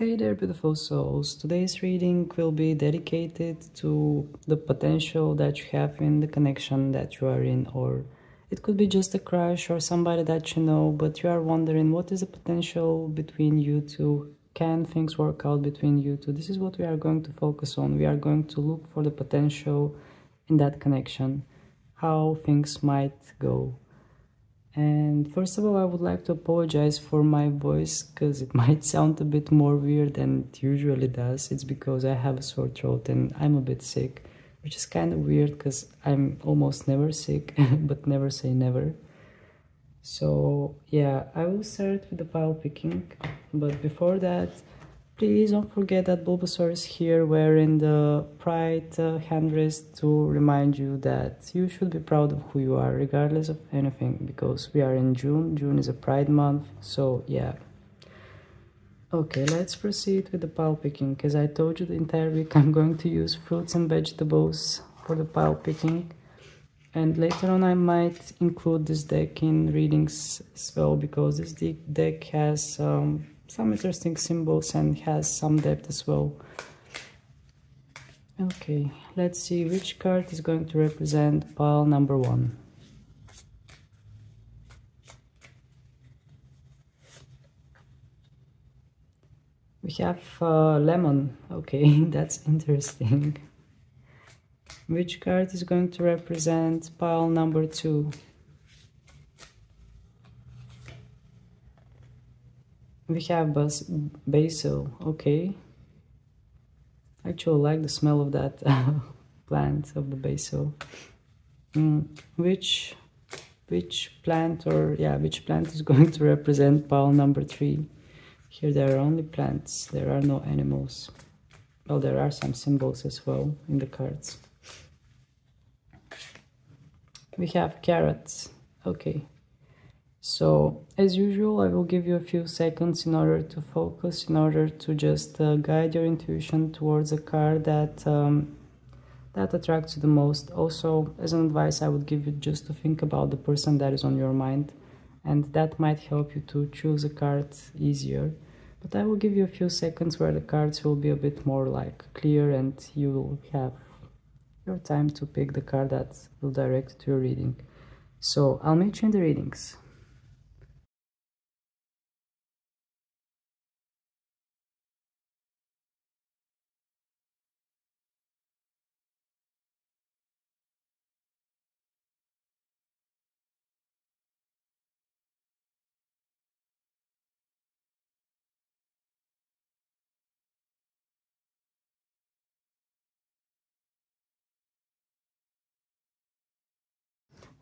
Hey there, beautiful souls. Today's reading will be dedicated to the potential that you have in the connection that you are in, or it could be just a crush or somebody that you know, but you are wondering what is the potential between you two? Can things work out between you two? This is what we are going to focus on. We are going to look for the potential in that connection, how things might go. And first of all, I would like to apologize for my voice because it might sound a bit more weird than it usually does. It's because I have a sore throat and I'm a bit sick, which is kind of weird because I'm almost never sick, but never say never. So, yeah, I will start with the pile picking, but before that, Please don't forget that Bulbasaur is here wearing the Pride uh, handrest to remind you that you should be proud of who you are regardless of anything because we are in June. June is a Pride month, so yeah. Okay, let's proceed with the pile picking. As I told you the entire week, I'm going to use fruits and vegetables for the pile picking. And later on I might include this deck in readings as well because this deck has um, some interesting symbols and has some depth as well. Okay, let's see which card is going to represent pile number one. We have uh, lemon. Okay, that's interesting. Which card is going to represent pile number two? We have bas basil okay. I actually like the smell of that plant of the basil. Mm, which which plant or yeah which plant is going to represent pile number three? Here there are only plants there are no animals. Well there are some symbols as well in the cards. We have carrots okay so as usual, I will give you a few seconds in order to focus, in order to just uh, guide your intuition towards a card that um, that attracts you the most. Also, as an advice, I would give you just to think about the person that is on your mind, and that might help you to choose a card easier. But I will give you a few seconds where the cards will be a bit more like clear, and you will have your time to pick the card that will direct to your reading. So I'll meet you in the readings.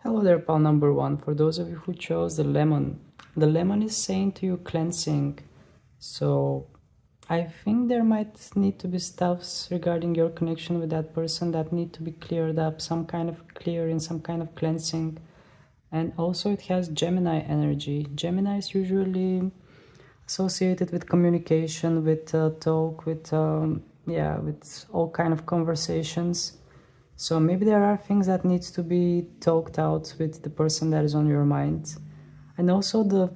Hello there, pal number one. For those of you who chose the lemon, the lemon is saying to you cleansing. So I think there might need to be stuffs regarding your connection with that person that need to be cleared up, some kind of clearing, some kind of cleansing. And also it has Gemini energy. Gemini is usually associated with communication, with uh, talk, with um, yeah, with all kind of conversations. So maybe there are things that needs to be talked out with the person that is on your mind. And also the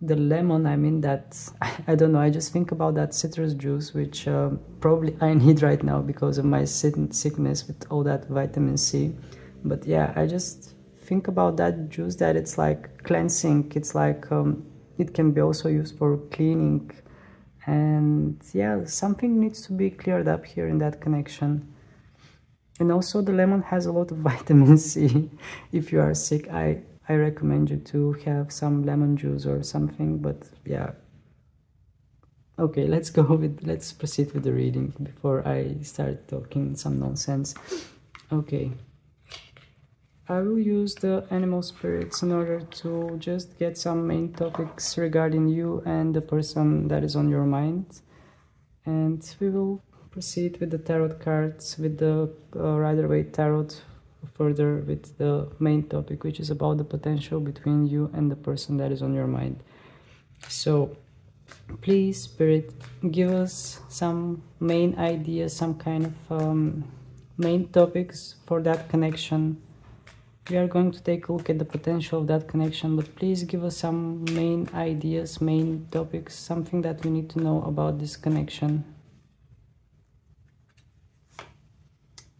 the lemon, I mean that, I don't know, I just think about that citrus juice, which uh, probably I need right now because of my sickness with all that vitamin C. But yeah, I just think about that juice that it's like cleansing, it's like, um, it can be also used for cleaning. And yeah, something needs to be cleared up here in that connection and also the lemon has a lot of vitamin C. If you are sick I I recommend you to have some lemon juice or something but yeah. Okay let's go with let's proceed with the reading before I start talking some nonsense. Okay. I will use the animal spirits in order to just get some main topics regarding you and the person that is on your mind. And we will proceed with the tarot cards with the uh, Rider-Waite tarot further with the main topic which is about the potential between you and the person that is on your mind. So please spirit give us some main ideas some kind of um, main topics for that connection. We are going to take a look at the potential of that connection but please give us some main ideas main topics something that we need to know about this connection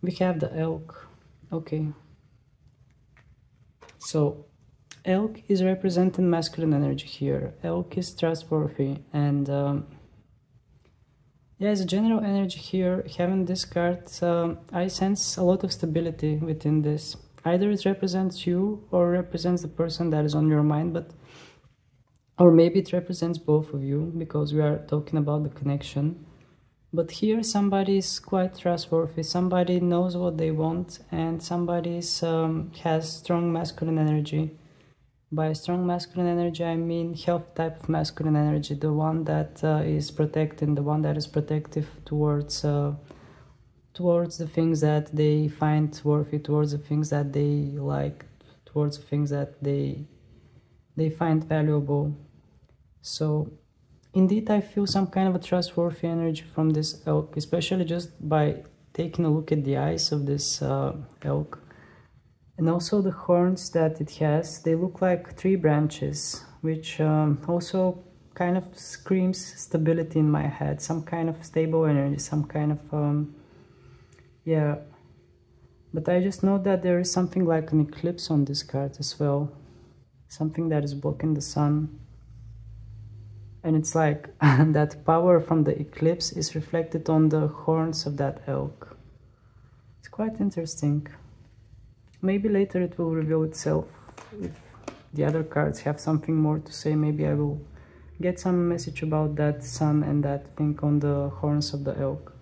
we have the elk okay so elk is representing masculine energy here elk is trustworthy and um, yeah, as a general energy here, having this card, um, I sense a lot of stability within this. Either it represents you or represents the person that is on your mind, but or maybe it represents both of you because we are talking about the connection. But here somebody is quite trustworthy, somebody knows what they want, and somebody um, has strong masculine energy by strong masculine energy, I mean health type of masculine energy, the one that uh, is protecting, the one that is protective towards uh, towards the things that they find worthy, towards the things that they like, towards the things that they they find valuable. So, indeed, I feel some kind of a trustworthy energy from this elk, especially just by taking a look at the eyes of this uh, elk. And also the horns that it has they look like tree branches which um, also kind of screams stability in my head some kind of stable energy some kind of um, yeah. But I just know that there is something like an eclipse on this card as well something that is blocking the sun and it's like that power from the eclipse is reflected on the horns of that elk. It's quite interesting. Maybe later it will reveal itself if the other cards have something more to say. Maybe I will get some message about that sun and that thing on the horns of the elk.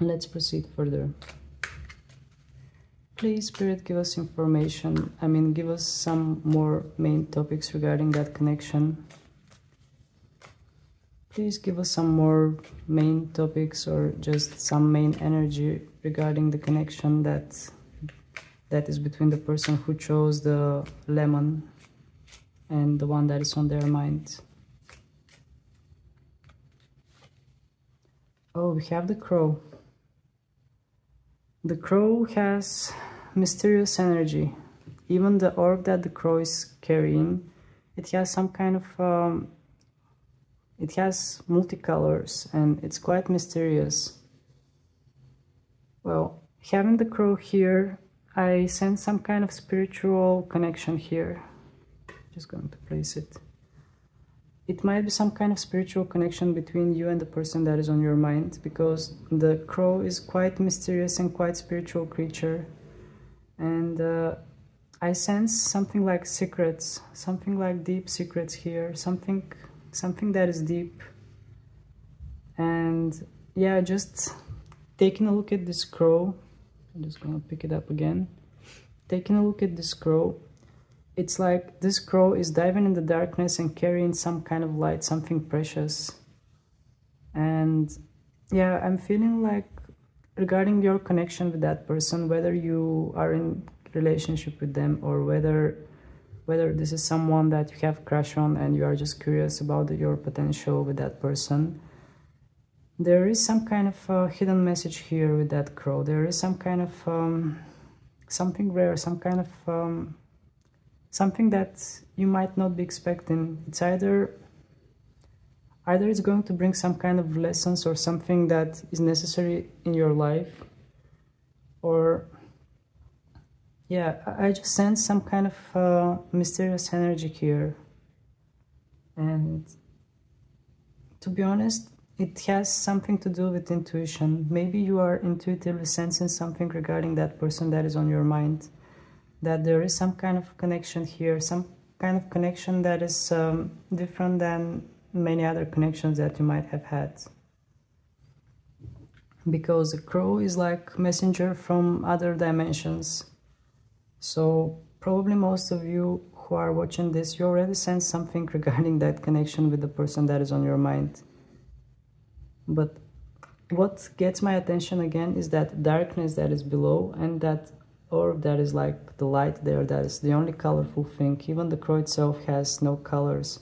Let's proceed further. Please spirit give us information. I mean give us some more main topics regarding that connection please give us some more main topics or just some main energy regarding the connection that that is between the person who chose the lemon and the one that is on their mind. Oh, we have the crow. The crow has mysterious energy. Even the orb that the crow is carrying, it has some kind of... Um, it has multicolors and it's quite mysterious. Well, having the crow here I sense some kind of spiritual connection here. Just going to place it. It might be some kind of spiritual connection between you and the person that is on your mind because the crow is quite mysterious and quite spiritual creature. And uh, I sense something like secrets, something like deep secrets here, something, something that is deep. And yeah, just taking a look at this crow I'm just gonna pick it up again. Taking a look at this crow, it's like this crow is diving in the darkness and carrying some kind of light, something precious. And yeah, I'm feeling like regarding your connection with that person, whether you are in relationship with them or whether whether this is someone that you have crush on and you are just curious about your potential with that person there is some kind of uh, hidden message here with that crow. There is some kind of um, something rare, some kind of um, something that you might not be expecting. It's either either it's going to bring some kind of lessons or something that is necessary in your life, or yeah, I just sense some kind of uh, mysterious energy here, and to be honest it has something to do with intuition. Maybe you are intuitively sensing something regarding that person that is on your mind. That there is some kind of connection here, some kind of connection that is um, different than many other connections that you might have had. Because a crow is like messenger from other dimensions. So probably most of you who are watching this, you already sense something regarding that connection with the person that is on your mind. But what gets my attention again is that darkness that is below and that orb that is like the light there that is the only colorful thing. Even the crow itself has no colors.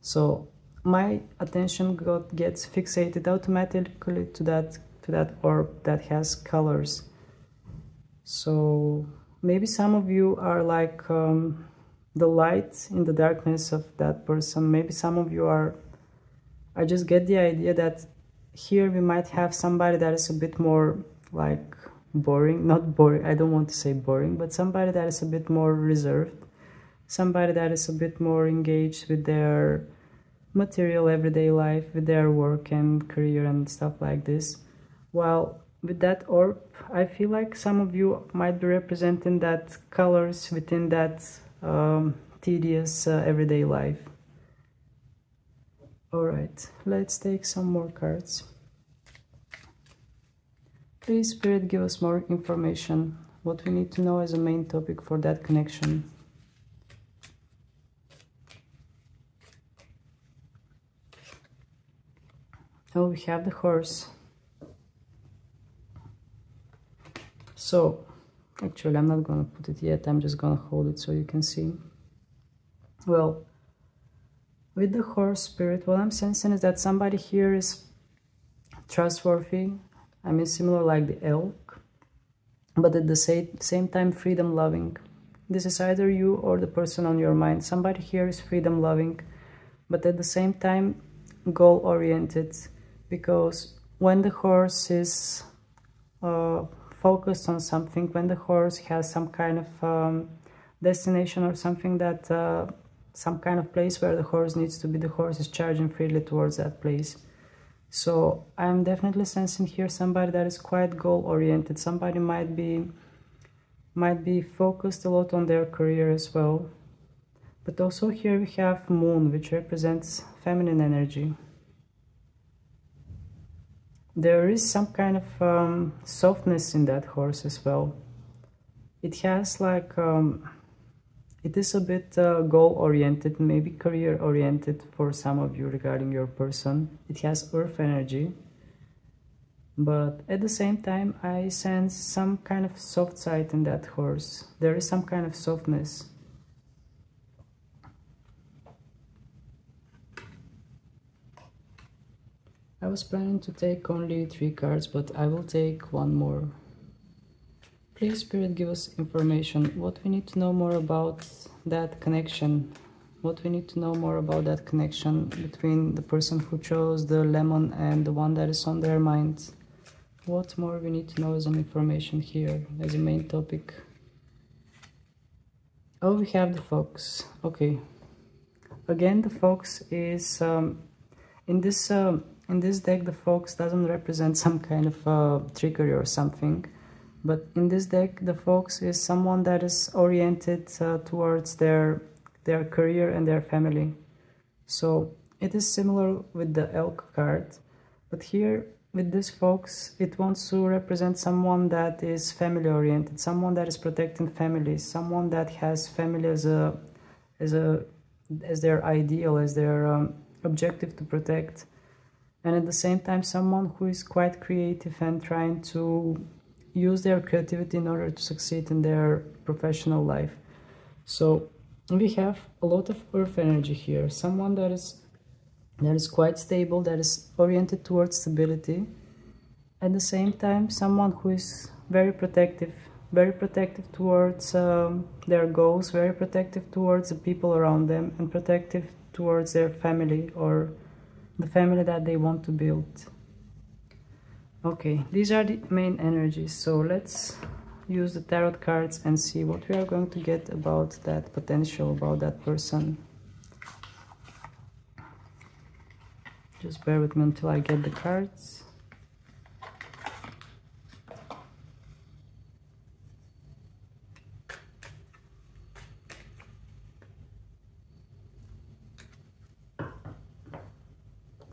So my attention got, gets fixated automatically to that to that orb that has colors. So maybe some of you are like um, the light in the darkness of that person. Maybe some of you are i just get the idea that here we might have somebody that is a bit more like boring. Not boring i don't want to say boring but somebody that is a bit more reserved. Somebody that is a bit more engaged with their material everyday life with their work and career and stuff like this. While with that orb i feel like some of you might be representing that colors within that um, tedious uh, everyday life. All right let's take some more cards. Please spirit give us more information. What we need to know as a main topic for that connection. Oh we have the horse so actually I'm not gonna put it yet. I'm just gonna hold it so you can see. Well with the horse spirit what I'm sensing is that somebody here is trustworthy. I mean similar like the elk but at the same, time freedom loving. This is either you or the person on your mind. Somebody here is freedom loving but at the same time goal oriented because when the horse is uh, focused on something, when the horse has some kind of um, destination or something that, uh, some kind of place where the horse needs to be, the horse is charging freely towards that place. So I'm definitely sensing here somebody that is quite goal oriented. Somebody might be might be focused a lot on their career as well. But also here we have moon, which represents feminine energy there is some kind of um, softness in that horse as well. It has like, um, it is a bit uh, goal oriented, maybe career oriented for some of you regarding your person. It has earth energy, but at the same time, I sense some kind of soft side in that horse. There is some kind of softness. I was planning to take only three cards, but I will take one more. Please, Spirit, give us information. What we need to know more about that connection. What we need to know more about that connection between the person who chose the lemon and the one that is on their mind. What more we need to know as an information here, as a main topic. Oh, we have the fox. Okay. Again, the fox is um, in this... Um, in this deck, the fox doesn't represent some kind of uh, trickery or something. But in this deck, the fox is someone that is oriented uh, towards their, their career and their family. So it is similar with the elk card. But here, with this fox, it wants to represent someone that is family oriented, someone that is protecting families, someone that has family as a, as a, as their ideal, as their um, objective to protect and at the same time someone who is quite creative and trying to use their creativity in order to succeed in their professional life. So we have a lot of earth energy here. Someone that is that is quite stable that is oriented towards stability. At the same time someone who is very protective very protective towards um, their goals very protective towards the people around them and protective towards their family or the family that they want to build. Okay these are the main energies. So let's use the tarot cards and see what we are going to get about that potential about that person. Just bear with me until I get the cards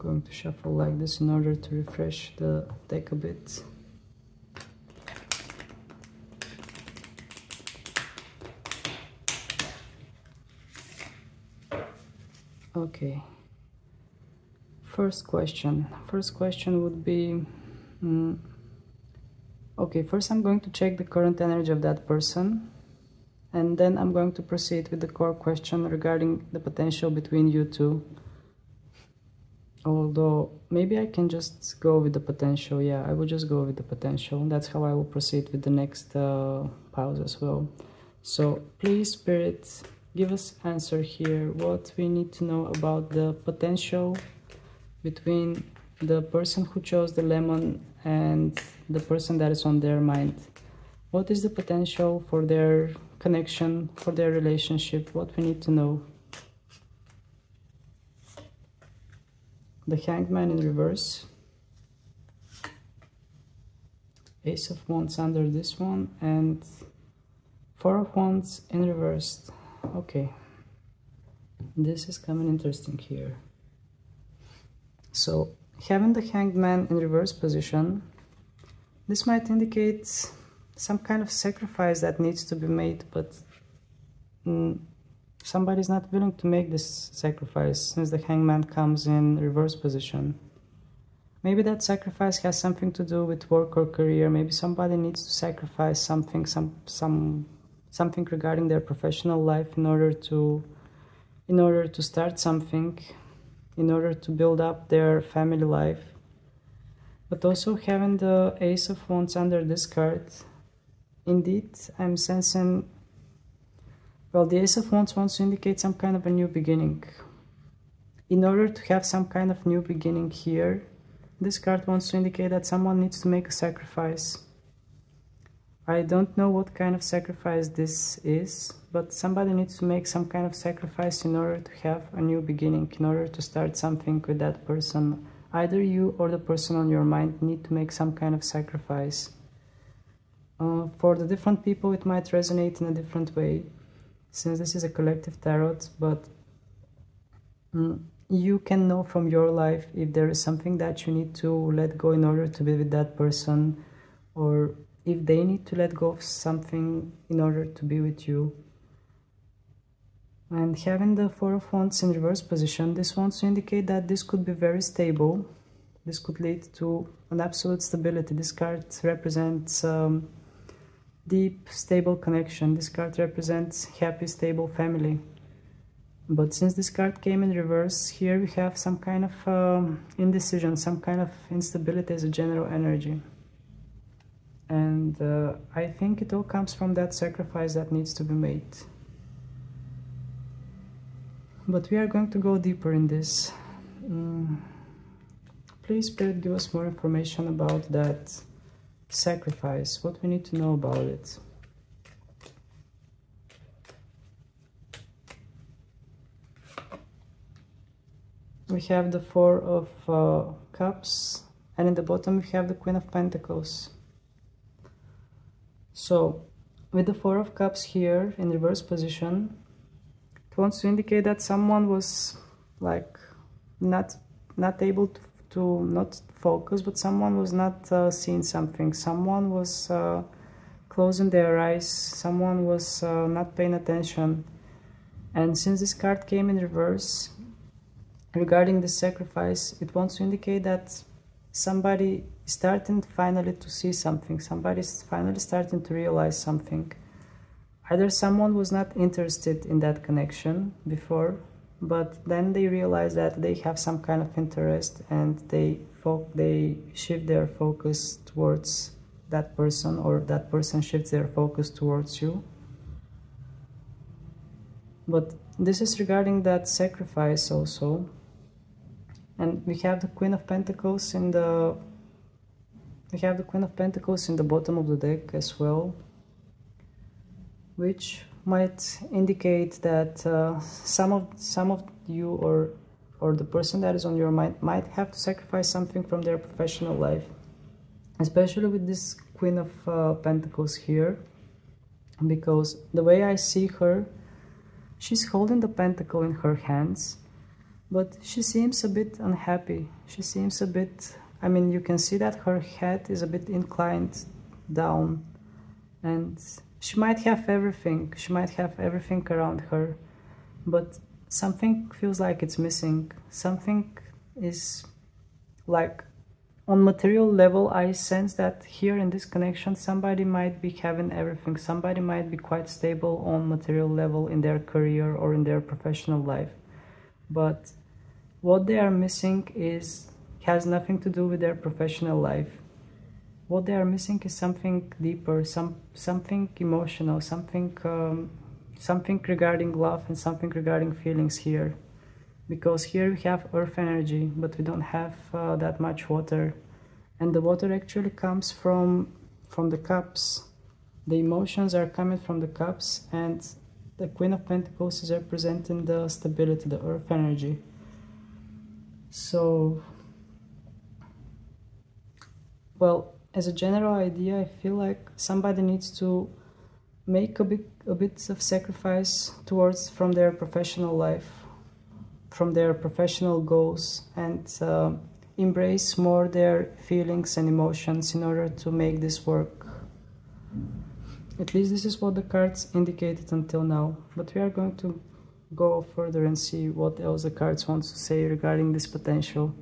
going to shuffle like this in order to refresh the deck a bit. Okay. First question. First question would be... Mm, okay, first I'm going to check the current energy of that person and then I'm going to proceed with the core question regarding the potential between you two. Although maybe I can just go with the potential yeah I will just go with the potential. That's how I will proceed with the next uh, pause as well. So please spirit give us answer here. What we need to know about the potential between the person who chose the lemon and the person that is on their mind? What is the potential for their connection for their relationship? What we need to know the hangman in reverse. Ace of wands under this one and four of wands in reversed okay. This is coming interesting here. So having the hanged man in reverse position this might indicate some kind of sacrifice that needs to be made but somebody's not willing to make this sacrifice since the hangman comes in reverse position. Maybe that sacrifice has something to do with work or career. Maybe somebody needs to sacrifice something some some something regarding their professional life in order to in order to start something in order to build up their family life. But also having the ace of wands under this card indeed i'm sensing well the ace of wands wants to indicate some kind of a new beginning in order to have some kind of new beginning here this card wants to indicate that someone needs to make a sacrifice I don't know what kind of sacrifice this is, but somebody needs to make some kind of sacrifice in order to have a new beginning, in order to start something with that person. Either you or the person on your mind need to make some kind of sacrifice. Uh, for the different people, it might resonate in a different way, since this is a collective tarot, but mm, you can know from your life if there is something that you need to let go in order to be with that person, or if they need to let go of something in order to be with you. And having the Four of Wands in reverse position, this wants to indicate that this could be very stable. This could lead to an absolute stability. This card represents um, deep, stable connection. This card represents happy, stable family. But since this card came in reverse, here we have some kind of um, indecision, some kind of instability as a general energy and uh, I think it all comes from that sacrifice that needs to be made. But we are going to go deeper in this. Mm. Please, Spirit, give us more information about that sacrifice, what we need to know about it. We have the Four of uh, Cups, and in the bottom we have the Queen of Pentacles. So with the Four of Cups here in reverse position, it wants to indicate that someone was like not not able to, to not focus, but someone was not uh, seeing something. Someone was uh, closing their eyes. Someone was uh, not paying attention. And since this card came in reverse, regarding the sacrifice, it wants to indicate that somebody is starting finally to see something Somebody is finally starting to realize something either someone was not interested in that connection before but then they realize that they have some kind of interest and they they shift their focus towards that person or that person shifts their focus towards you. But this is regarding that sacrifice also. And we have the queen of pentacles in the we have the Queen of Pentacles in the bottom of the deck as well, which might indicate that uh, some of some of you or or the person that is on your mind might have to sacrifice something from their professional life, especially with this Queen of uh, Pentacles here, because the way I see her, she's holding the pentacle in her hands, but she seems a bit unhappy. She seems a bit I mean, you can see that her head is a bit inclined down and she might have everything. She might have everything around her, but something feels like it's missing. Something is like on material level, I sense that here in this connection, somebody might be having everything. Somebody might be quite stable on material level in their career or in their professional life. But what they are missing is has nothing to do with their professional life. What they are missing is something deeper, some something emotional, something um, something regarding love and something regarding feelings here. Because here we have earth energy, but we don't have uh, that much water. And the water actually comes from from the cups. The emotions are coming from the cups and the Queen of Pentacles is representing the stability, the earth energy. So, well, as a general idea, I feel like somebody needs to make a bit, a bit of sacrifice towards from their professional life, from their professional goals, and uh, embrace more their feelings and emotions in order to make this work. At least this is what the cards indicated until now, but we are going to go further and see what else the cards want to say regarding this potential.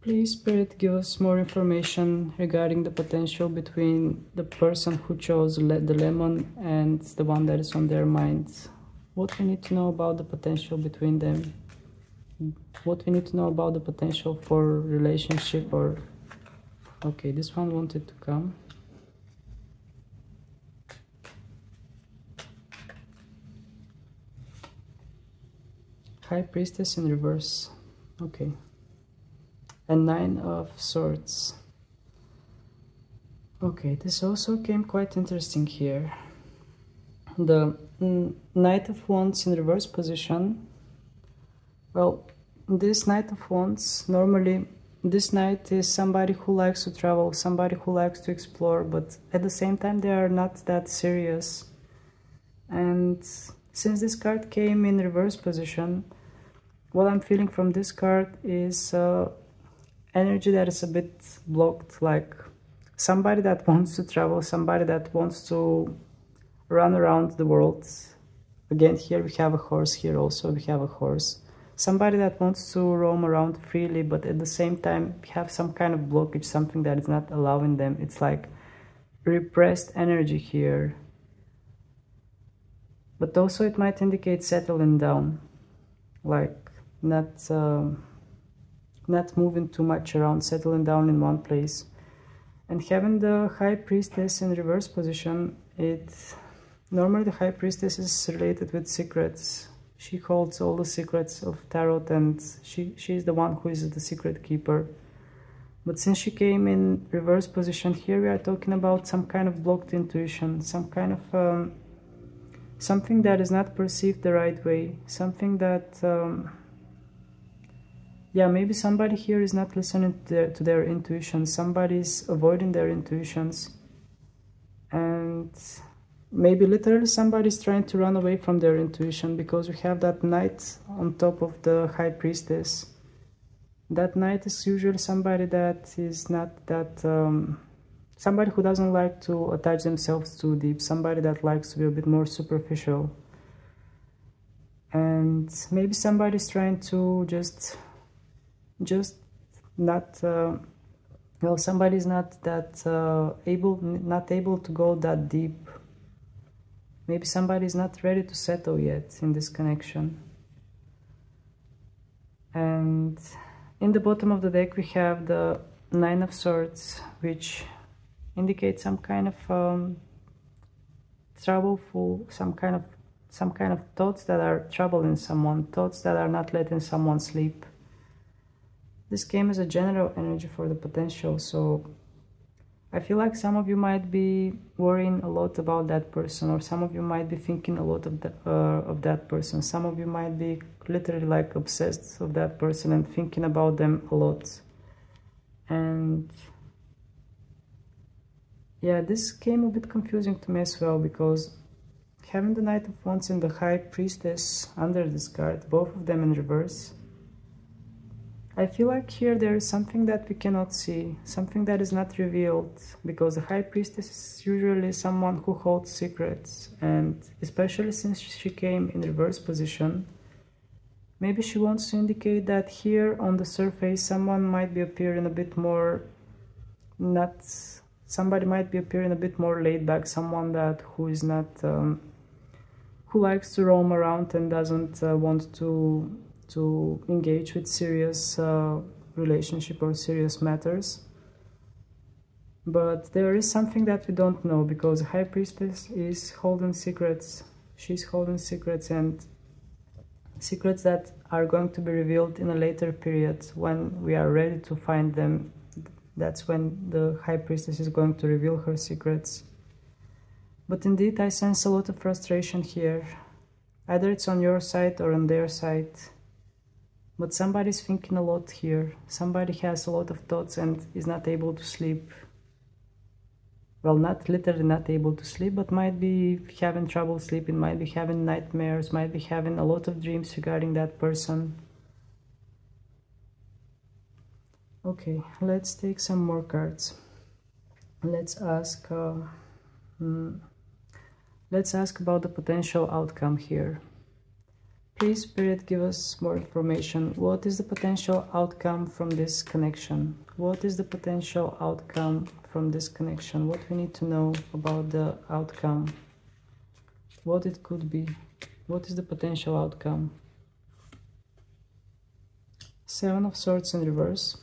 Please, Spirit, give us more information regarding the potential between the person who chose the lemon and the one that is on their minds. What we need to know about the potential between them. What we need to know about the potential for relationship or... Okay, this one wanted to come. High Priestess in reverse. Okay. And Nine of Swords. Okay, this also came quite interesting here. The Knight of Wands in reverse position. Well, this Knight of Wands, normally this knight is somebody who likes to travel, somebody who likes to explore, but at the same time they are not that serious. And since this card came in reverse position, what I'm feeling from this card is uh, energy that is a bit blocked, like somebody that wants to travel, somebody that wants to run around the world. Again, here we have a horse, here also we have a horse. Somebody that wants to roam around freely, but at the same time have some kind of blockage, something that is not allowing them. It's like repressed energy here. But also it might indicate settling down, like not um, not moving too much around, settling down in one place. And having the High Priestess in reverse position, it normally the High Priestess is related with secrets. She holds all the secrets of Tarot and she, she is the one who is the secret keeper. But since she came in reverse position here, we are talking about some kind of blocked intuition, some kind of um, something that is not perceived the right way, something that um, yeah, maybe somebody here is not listening to their, to their intuitions. Somebody's avoiding their intuitions. And maybe literally somebody's trying to run away from their intuition because we have that knight on top of the high priestess. That knight is usually somebody that is not that... Um, somebody who doesn't like to attach themselves too deep. Somebody that likes to be a bit more superficial. And maybe somebody's trying to just just not uh, well somebody's not that uh, able not able to go that deep. Maybe somebody's not ready to settle yet in this connection. And in the bottom of the deck we have the nine of swords which indicates some kind of um, troubleful some kind of some kind of thoughts that are troubling someone thoughts that are not letting someone sleep this game is a general energy for the potential, so I feel like some of you might be worrying a lot about that person, or some of you might be thinking a lot of, the, uh, of that person. Some of you might be literally like obsessed of that person and thinking about them a lot. And yeah, this came a bit confusing to me as well, because having the Knight of Wands and the High Priestess under this card, both of them in reverse, I feel like here there is something that we cannot see, something that is not revealed, because the High Priestess is usually someone who holds secrets, and especially since she came in reverse position, maybe she wants to indicate that here on the surface someone might be appearing a bit more not somebody might be appearing a bit more laid back someone that who is not um, who likes to roam around and doesn't uh, want to to engage with serious uh, relationship or serious matters. But there is something that we don't know because the High Priestess is holding secrets. She's holding secrets and secrets that are going to be revealed in a later period when we are ready to find them. That's when the High Priestess is going to reveal her secrets. But indeed, I sense a lot of frustration here. Either it's on your side or on their side. But somebody's thinking a lot here. Somebody has a lot of thoughts and is not able to sleep. Well, not literally not able to sleep, but might be having trouble sleeping, might be having nightmares, might be having a lot of dreams regarding that person. Okay, let's take some more cards. Let's ask. Uh, hmm, let's ask about the potential outcome here. Please, Spirit, give us more information. What is the potential outcome from this connection? What is the potential outcome from this connection? What we need to know about the outcome? What it could be? What is the potential outcome? Seven of Swords in reverse.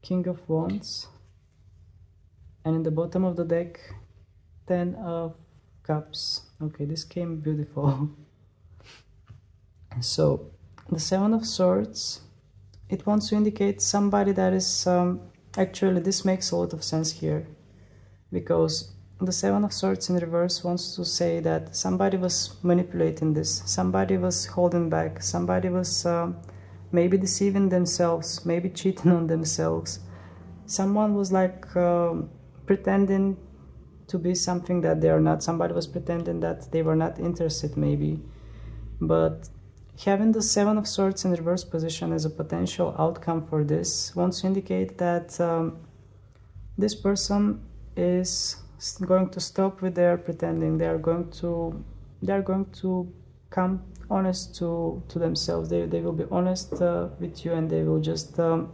King of Wands. And in the bottom of the deck, Ten of Cups. Okay, this came beautiful. So the Seven of Swords, it wants to indicate somebody that is, um, actually this makes a lot of sense here because the Seven of Swords in reverse wants to say that somebody was manipulating this, somebody was holding back, somebody was uh, maybe deceiving themselves, maybe cheating on themselves. Someone was like uh, pretending to be something that they are not. Somebody was pretending that they were not interested, maybe. But Having the Seven of Swords in reverse position as a potential outcome for this wants to indicate that um, this person is going to stop with their pretending. They are going to they are going to come honest to to themselves. They they will be honest uh, with you, and they will just um,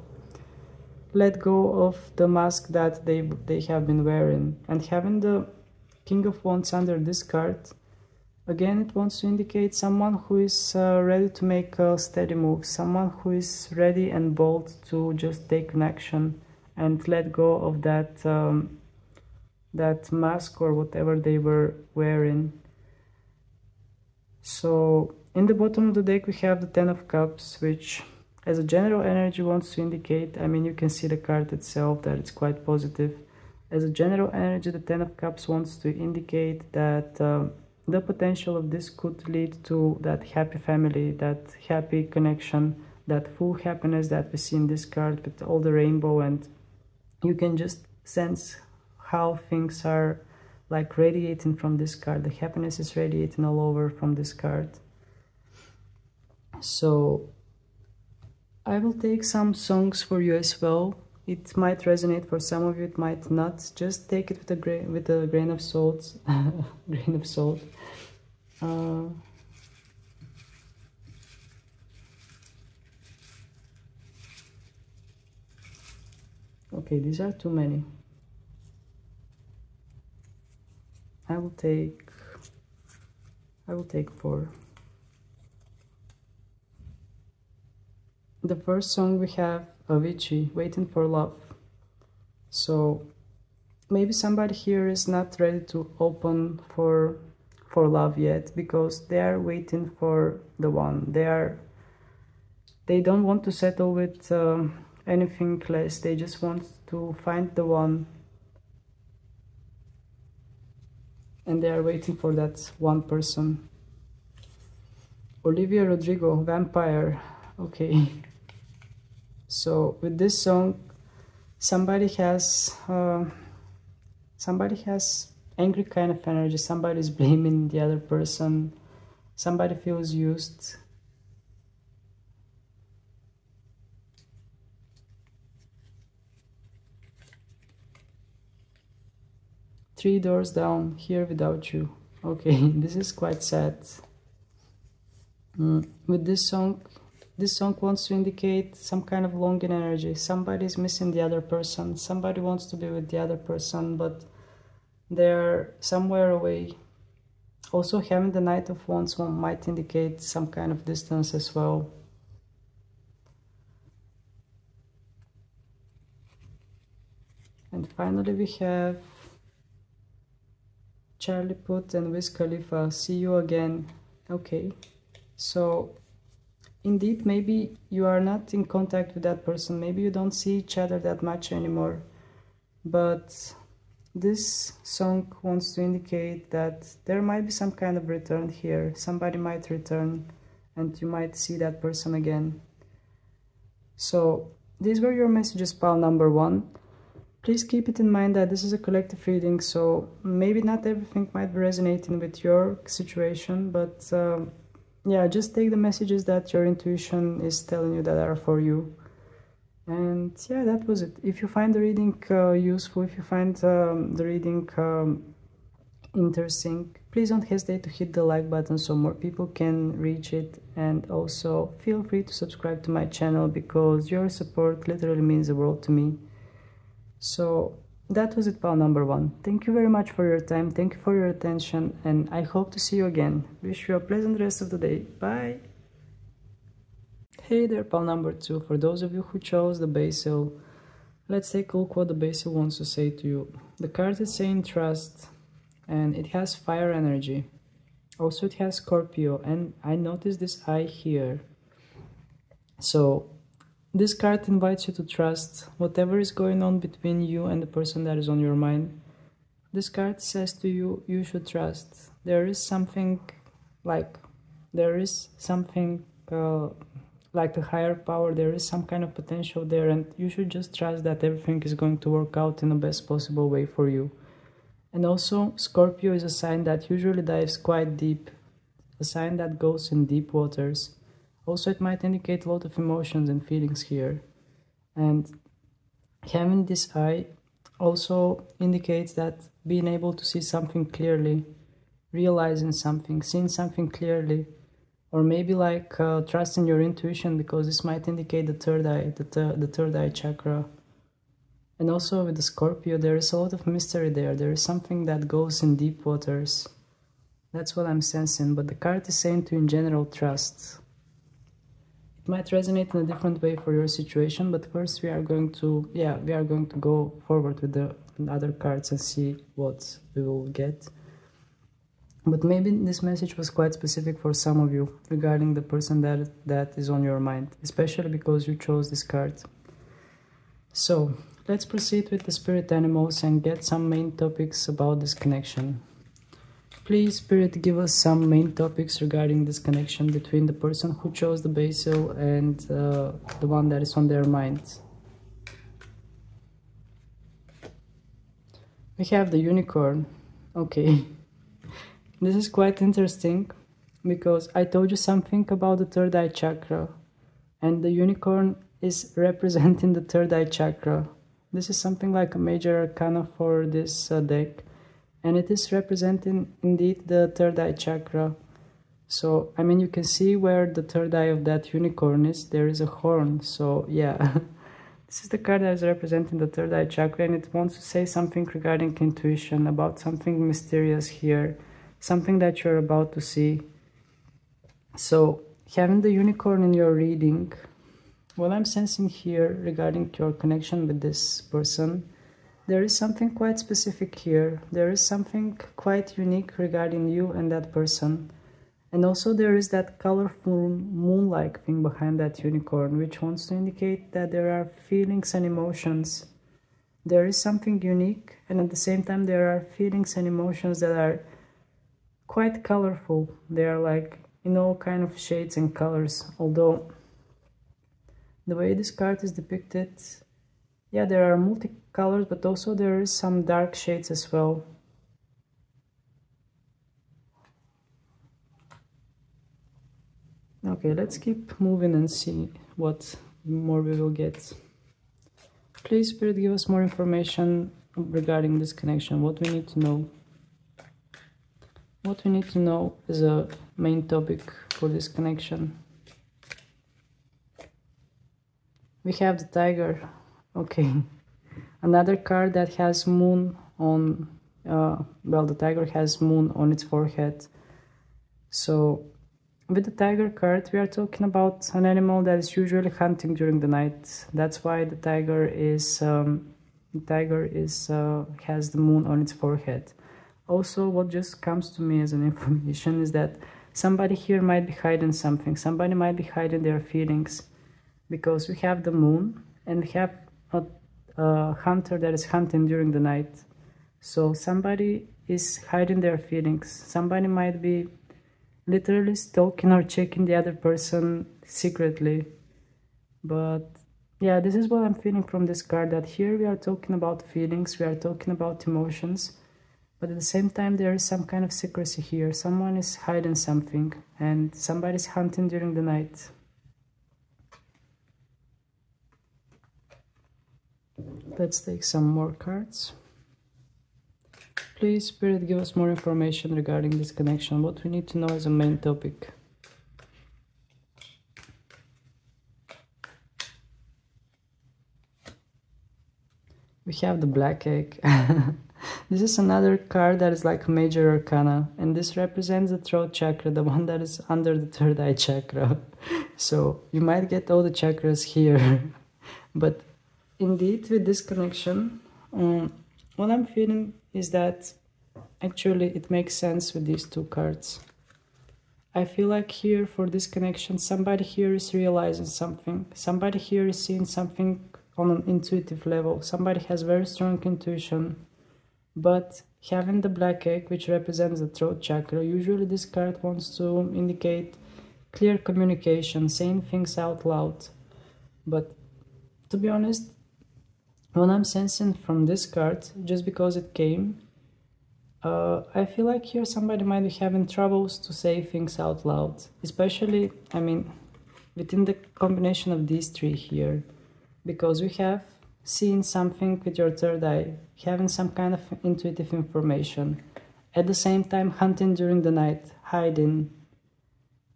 let go of the mask that they they have been wearing. And having the King of Wands under this card Again, it wants to indicate someone who is uh, ready to make a steady move, someone who is ready and bold to just take an action and let go of that um, that mask or whatever they were wearing. So in the bottom of the deck we have the Ten of Cups, which as a general energy wants to indicate, I mean you can see the card itself that it's quite positive. As a general energy, the Ten of Cups wants to indicate that uh, the potential of this could lead to that happy family, that happy connection, that full happiness that we see in this card with all the rainbow and you can just sense how things are like radiating from this card. The happiness is radiating all over from this card. So I will take some songs for you as well it might resonate for some of you it might not. Just take it with a grain with a grain of salt. Grain of salt. Uh, okay these are too many. I will take I will take four. The first song we have Avicii, Waiting for Love. So maybe somebody here is not ready to open for for love yet because they are waiting for the one. They are they don't want to settle with uh, anything less. They just want to find the one and they are waiting for that one person. Olivia Rodrigo, Vampire. Okay. So with this song, somebody has uh, somebody has angry kind of energy. Somebody is blaming the other person. Somebody feels used. Three doors down, here without you. Okay, this is quite sad. Mm. With this song, this song wants to indicate some kind of longing energy. Somebody is missing the other person. Somebody wants to be with the other person, but they're somewhere away. Also having the Knight of Wands might indicate some kind of distance as well. And finally we have Charlie Puth and Wiz Khalifa. See you again. Okay. So indeed maybe you are not in contact with that person. Maybe you don't see each other that much anymore. But this song wants to indicate that there might be some kind of return here. Somebody might return and you might see that person again. So these were your messages, pal number one. Please keep it in mind that this is a collective reading, so maybe not everything might be resonating with your situation, but um, yeah, just take the messages that your intuition is telling you that are for you. And yeah that was it. If you find the reading uh, useful if you find um, the reading um, interesting please don't hesitate to hit the like button so more people can reach it. And also feel free to subscribe to my channel because your support literally means the world to me. So that was it pal number one thank you very much for your time thank you for your attention and i hope to see you again wish you a pleasant rest of the day bye Hey there, pal number two. For those of you who chose the Basil, let's take a look what the Basil wants to say to you. The card is saying trust, and it has fire energy. Also, it has Scorpio, and I noticed this eye here. So, this card invites you to trust whatever is going on between you and the person that is on your mind. This card says to you, you should trust. There is something like, there is something uh, like a higher power there is some kind of potential there and you should just trust that everything is going to work out in the best possible way for you and also scorpio is a sign that usually dives quite deep a sign that goes in deep waters also it might indicate a lot of emotions and feelings here. And having this eye also indicates that being able to see something clearly realizing something seeing something clearly or maybe like uh, trusting your intuition because this might indicate the third eye the, th the third eye chakra. And also with the scorpio there is a lot of mystery there. There is something that goes in deep waters. That's what i'm sensing but the card is saying to in general trust it might resonate in a different way for your situation but first we are going to yeah we are going to go forward with the other cards and see what we will get. But maybe this message was quite specific for some of you regarding the person that that is on your mind especially because you chose this card. So let's proceed with the spirit animals and get some main topics about this connection please spirit give us some main topics regarding this connection between the person who chose the basil and uh, the one that is on their mind we have the unicorn. Okay. This is quite interesting because I told you something about the third eye chakra and the unicorn is representing the third eye chakra. This is something like a major arcana for this uh, deck and it is representing indeed the third eye chakra. So, I mean, you can see where the third eye of that unicorn is. There is a horn. So, yeah. this is the card that is representing the third eye chakra and it wants to say something regarding intuition, about something mysterious here something that you're about to see. So having the unicorn in your reading, what I'm sensing here regarding your connection with this person, there is something quite specific here. There is something quite unique regarding you and that person. And also there is that colorful moon-like thing behind that unicorn, which wants to indicate that there are feelings and emotions. There is something unique, and at the same time there are feelings and emotions that are quite colorful. They are like in all kind of shades and colors, although the way this card is depicted, yeah, there are multicolors, but also there is some dark shades as well. Okay, let's keep moving and see what more we will get. Please, Spirit, give us more information regarding this connection, what we need to know. What we need to know is a main topic for this connection. We have the tiger. Okay. Another card that has moon on, uh, well, the tiger has moon on its forehead. So with the tiger card, we are talking about an animal that is usually hunting during the night. That's why the tiger is um, the tiger is uh, has the moon on its forehead. Also, what just comes to me as an information is that somebody here might be hiding something. Somebody might be hiding their feelings because we have the moon and we have a, a hunter that is hunting during the night. So somebody is hiding their feelings. Somebody might be literally stalking or checking the other person secretly. But yeah, this is what I'm feeling from this card that here we are talking about feelings, we are talking about emotions, but at the same time there is some kind of secrecy here. Someone is hiding something and somebody's hunting during the night. Let's take some more cards. Please, Spirit, give us more information regarding this connection. What we need to know as a main topic. We have the Black Egg. this is another card that is like a major arcana, and this represents the throat chakra, the one that is under the third eye chakra. so you might get all the chakras here, but indeed, with this connection, um, what I'm feeling is that actually it makes sense with these two cards. I feel like here for this connection, somebody here is realizing something. Somebody here is seeing something on an intuitive level. Somebody has very strong intuition. But having the black egg, which represents the throat chakra, usually this card wants to indicate clear communication, saying things out loud. But to be honest, what I'm sensing from this card, just because it came, uh, I feel like here somebody might be having troubles to say things out loud. Especially, I mean, within the combination of these three here. Because we have seen something with your third eye, having some kind of intuitive information. At the same time, hunting during the night, hiding.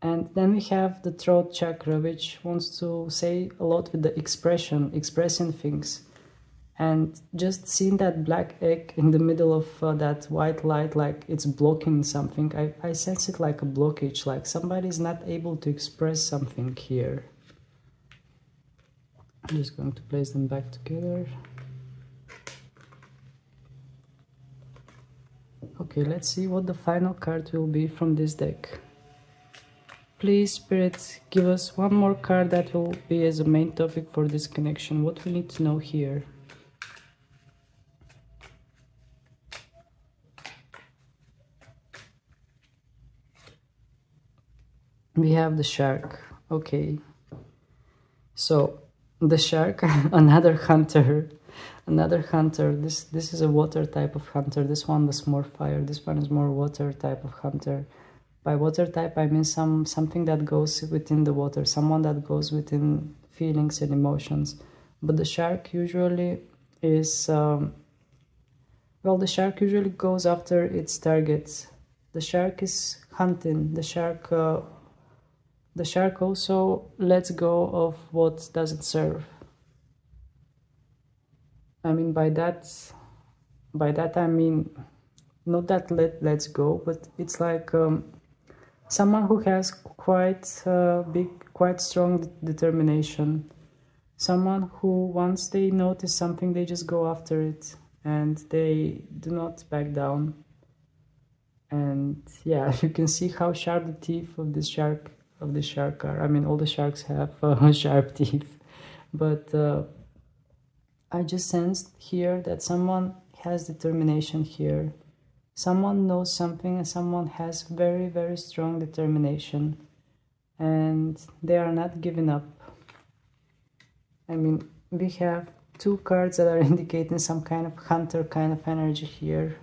And then we have the throat chakra, which wants to say a lot with the expression, expressing things and just seeing that black egg in the middle of uh, that white light like it's blocking something I, I sense it like a blockage like somebody is not able to express something here. I'm just going to place them back together. Okay let's see what the final card will be from this deck. Please spirit give us one more card that will be as a main topic for this connection. What we need to know here we have the shark. Okay. So the shark another hunter. Another hunter. This this is a water type of hunter. This one is more fire. This one is more water type of hunter. By water type i mean some something that goes within the water someone that goes within feelings and emotions. But the shark usually is um, well the shark usually goes after its targets. The shark is hunting. The shark uh, the shark also lets go of what doesn't serve. I mean by that by that I mean not that let lets go, but it's like um, someone who has quite uh, big, quite strong determination. Someone who once they notice something, they just go after it and they do not back down. And yeah, you can see how sharp the teeth of this shark of the shark are. I mean, all the sharks have uh, sharp teeth, but uh, I just sensed here that someone has determination here. Someone knows something and someone has very, very strong determination and they are not giving up. I mean, we have two cards that are indicating some kind of hunter kind of energy here.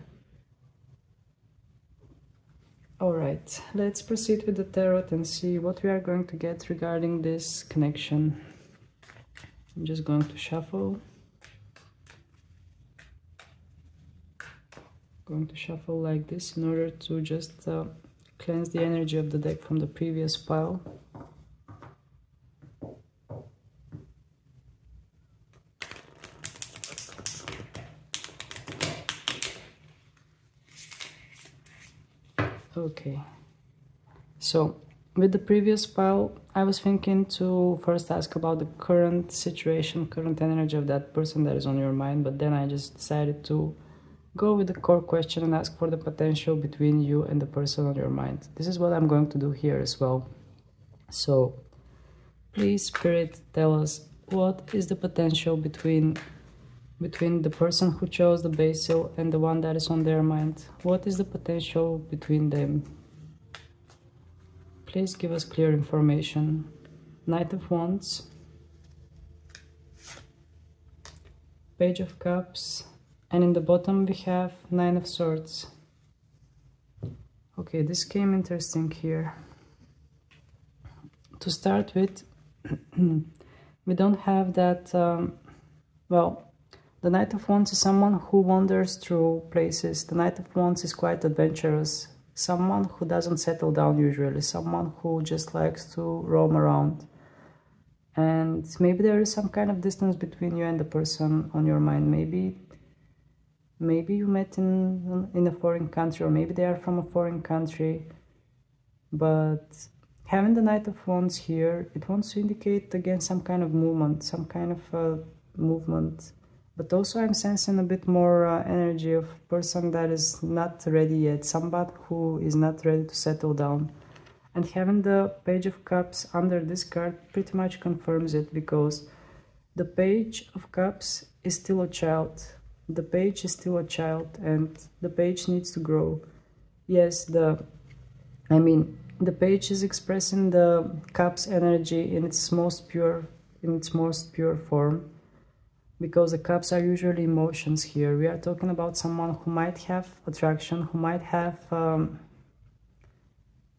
Alright, let's proceed with the tarot and see what we are going to get regarding this connection. I'm just going to shuffle. Going to shuffle like this in order to just uh, cleanse the energy of the deck from the previous pile. Okay. so with the previous file I was thinking to first ask about the current situation, current energy of that person that is on your mind, but then I just decided to go with the core question and ask for the potential between you and the person on your mind. This is what I'm going to do here as well. So, please, Spirit, tell us what is the potential between between the person who chose the basil and the one that is on their mind? What is the potential between them? Please give us clear information. Knight of Wands, Page of Cups, and in the bottom we have Nine of Swords. Okay, this came interesting here. To start with, we don't have that, um, well, the Knight of Wands is someone who wanders through places. The Knight of Wands is quite adventurous someone who doesn't settle down usually, someone who just likes to roam around. And maybe there is some kind of distance between you and the person on your mind. Maybe maybe you met in in a foreign country or maybe they are from a foreign country. But having the Knight of Wands here, it wants to indicate again some kind of movement, some kind of uh, movement but also I'm sensing a bit more uh, energy of person that is not ready yet, somebody who is not ready to settle down. And having the Page of Cups under this card pretty much confirms it because the Page of Cups is still a child. The page is still a child and the page needs to grow. Yes, the I mean the page is expressing the cup's energy in its most pure in its most pure form because the cups are usually emotions here. We are talking about someone who might have attraction, who might have, um,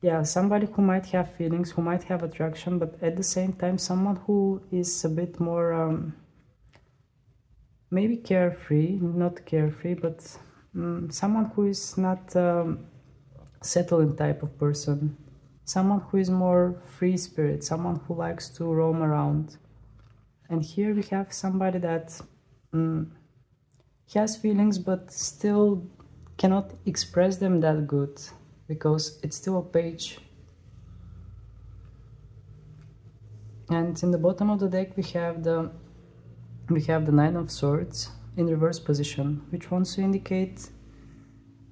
yeah, somebody who might have feelings, who might have attraction, but at the same time, someone who is a bit more, um, maybe carefree, not carefree, but um, someone who is not um, settling type of person, someone who is more free spirit, someone who likes to roam around and here we have somebody that um, has feelings but still cannot express them that good because it's still a page. And in the bottom of the deck we have the we have the nine of swords in reverse position which wants to indicate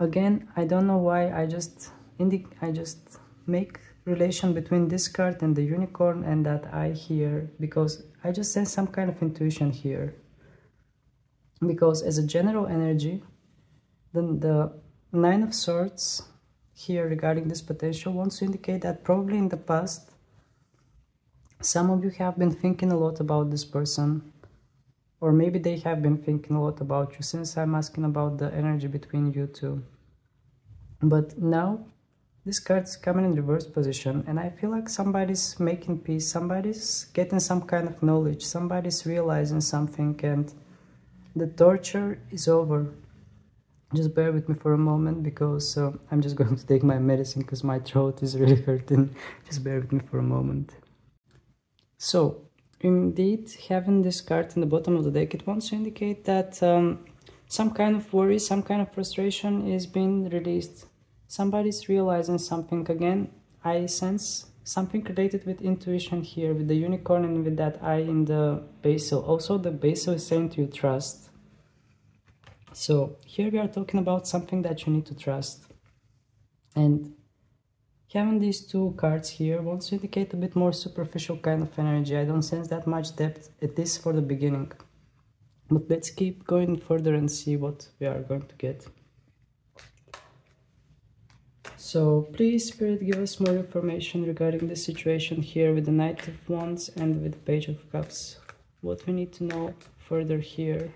again i don't know why i just indic i just make relation between this card and the unicorn and that eye here because I just sense some kind of intuition here. Because as a general energy then the nine of swords here regarding this potential wants to indicate that probably in the past some of you have been thinking a lot about this person. Or maybe they have been thinking a lot about you since I'm asking about the energy between you two. But now this card's coming in reverse position and I feel like somebody's making peace, somebody's getting some kind of knowledge, somebody's realizing something and the torture is over. Just bear with me for a moment because uh, I'm just going to take my medicine because my throat is really hurting. just bear with me for a moment. So, indeed, having this card in the bottom of the deck, it wants to indicate that um, some kind of worry, some kind of frustration is being released somebody's realizing something again i sense something related with intuition here with the unicorn and with that eye in the basil. Also the basil is saying to you trust. So here we are talking about something that you need to trust. And having these two cards here wants to indicate a bit more superficial kind of energy. I don't sense that much depth at least for the beginning. But let's keep going further and see what we are going to get so please, Spirit, give us more information regarding the situation here with the Knight of Wands and with the Page of Cups. What we need to know further here.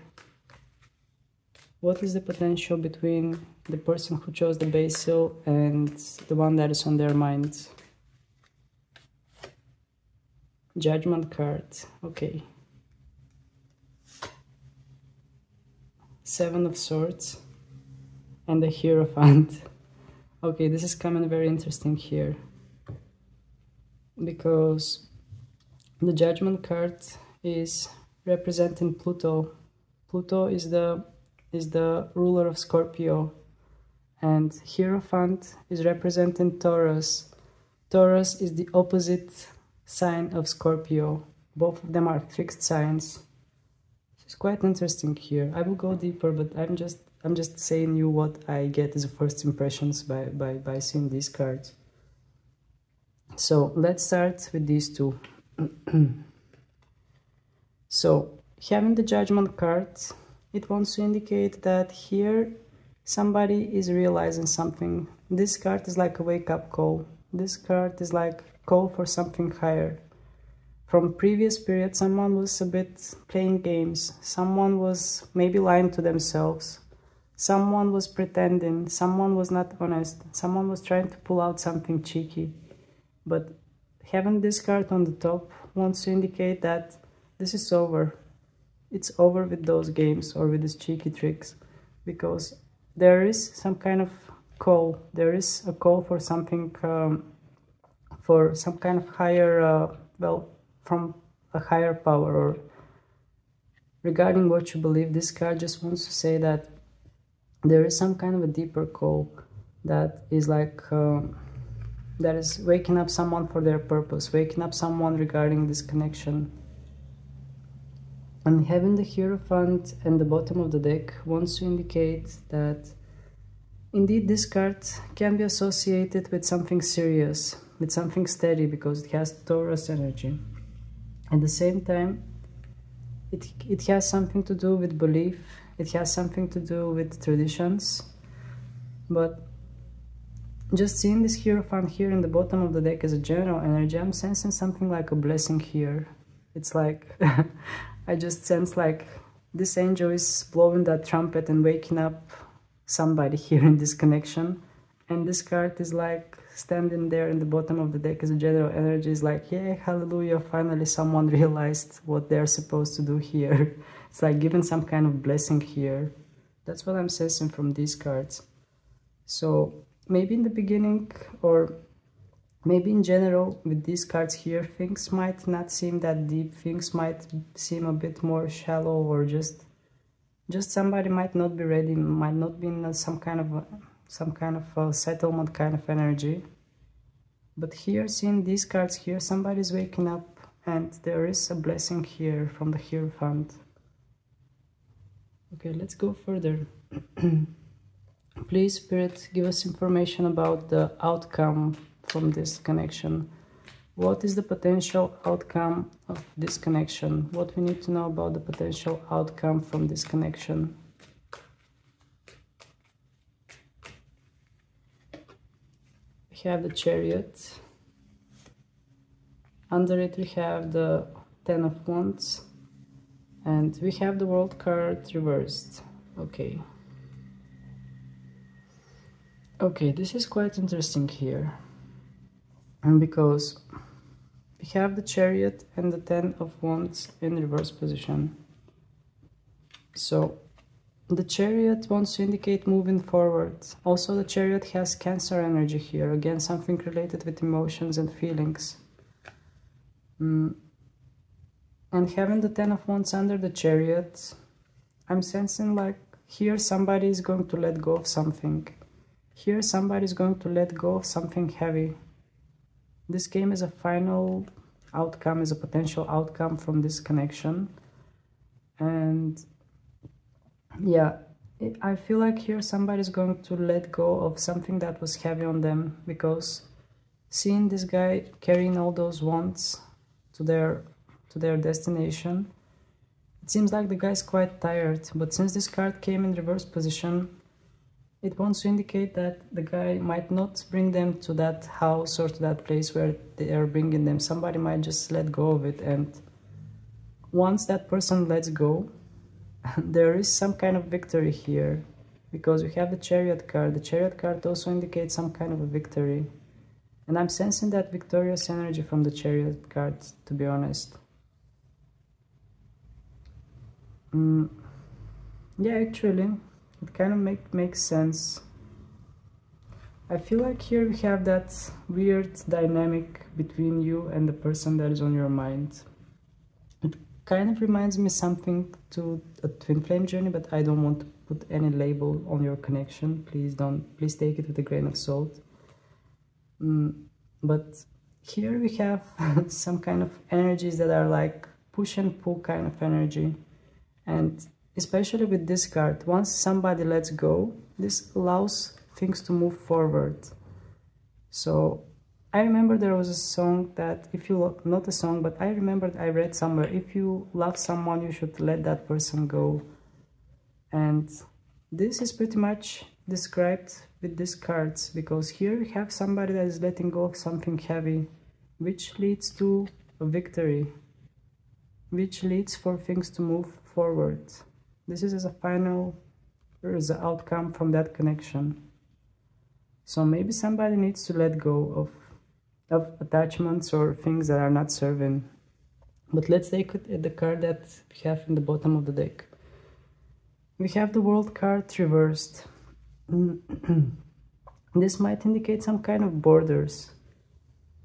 What is the potential between the person who chose the basil and the one that is on their mind? Judgment card. Okay. Seven of Swords and the Hierophant. Okay, this is coming very interesting here because the judgment card is representing Pluto. Pluto is the is the ruler of Scorpio and Hierophant is representing Taurus. Taurus is the opposite sign of Scorpio. Both of them are fixed signs. It's quite interesting here. I will go deeper, but I'm just I'm just saying you what I get as first impressions by, by, by seeing these cards. So let's start with these two. so having the judgment card, it wants to indicate that here somebody is realizing something. This card is like a wake-up call. This card is like call for something higher. From previous period, someone was a bit playing games. Someone was maybe lying to themselves. Someone was pretending. Someone was not honest. Someone was trying to pull out something cheeky. But having this card on the top wants to indicate that this is over. It's over with those games or with these cheeky tricks because there is some kind of call. There is a call for something, um, for some kind of higher, uh, well, from a higher power or regarding what you believe. This card just wants to say that there is some kind of a deeper call that is like. Uh, that is waking up someone for their purpose, waking up someone regarding this connection. And having the Hierophant and the bottom of the deck wants to indicate that indeed this card can be associated with something serious, with something steady because it has Taurus energy. At the same time, it, it has something to do with belief, it has something to do with traditions, but just seeing this Hierophant here in the bottom of the deck as a general energy, I'm sensing something like a blessing here. It's like, I just sense like this angel is blowing that trumpet and waking up somebody here in this connection. And this card is like standing there in the bottom of the deck as a general energy is like, yeah, hallelujah, finally someone realized what they're supposed to do here. It's like giving some kind of blessing here. That's what I'm sensing from these cards. So maybe in the beginning or maybe in general with these cards here things might not seem that deep things might seem a bit more shallow or just just somebody might not be ready might not be in some kind of some kind of settlement kind of energy but here seeing these cards here somebody's waking up and there is a blessing here from the Hierophant okay let's go further Please, Spirit, give us information about the outcome from this connection. What is the potential outcome of this connection? What we need to know about the potential outcome from this connection? We have the chariot. Under it we have the Ten of Wands. And we have the World card reversed. Okay. Okay, this is quite interesting here. And because we have the chariot and the ten of wands in reverse position. So the chariot wants to indicate moving forward. Also the chariot has cancer energy here. Again, something related with emotions and feelings. Mm. And having the ten of wands under the chariot, I'm sensing like here somebody is going to let go of something here somebody is going to let go of something heavy. This game is a final outcome, is a potential outcome from this connection. And yeah, I feel like here somebody's going to let go of something that was heavy on them because seeing this guy carrying all those wands to their to their destination, it seems like the guy's quite tired. But since this card came in reverse position, it wants to indicate that the guy might not bring them to that house or to that place where they are bringing them. Somebody might just let go of it. And once that person lets go, there is some kind of victory here. Because we have the chariot card. The chariot card also indicates some kind of a victory. And I'm sensing that victorious energy from the chariot card, to be honest. Mm. Yeah, actually, it kind of make makes sense I feel like here we have that weird dynamic between you and the person that is on your mind kind of reminds me something to a twin flame journey but I don't want to put any label on your connection. Please don't please take it with a grain of salt. Mm. but here we have some kind of energies that are like push and pull kind of energy. And especially with this card once somebody lets go this allows things to move forward. So I remember there was a song that if you not a song but I remembered I read somewhere if you love someone you should let that person go. And this is pretty much described with these cards because here we have somebody that is letting go of something heavy which leads to a victory which leads for things to move forward. This is as a final as outcome from that connection. So maybe somebody needs to let go of of attachments or things that are not serving. But let's take the card that we have in the bottom of the deck. We have the world card reversed. This might indicate some kind of borders.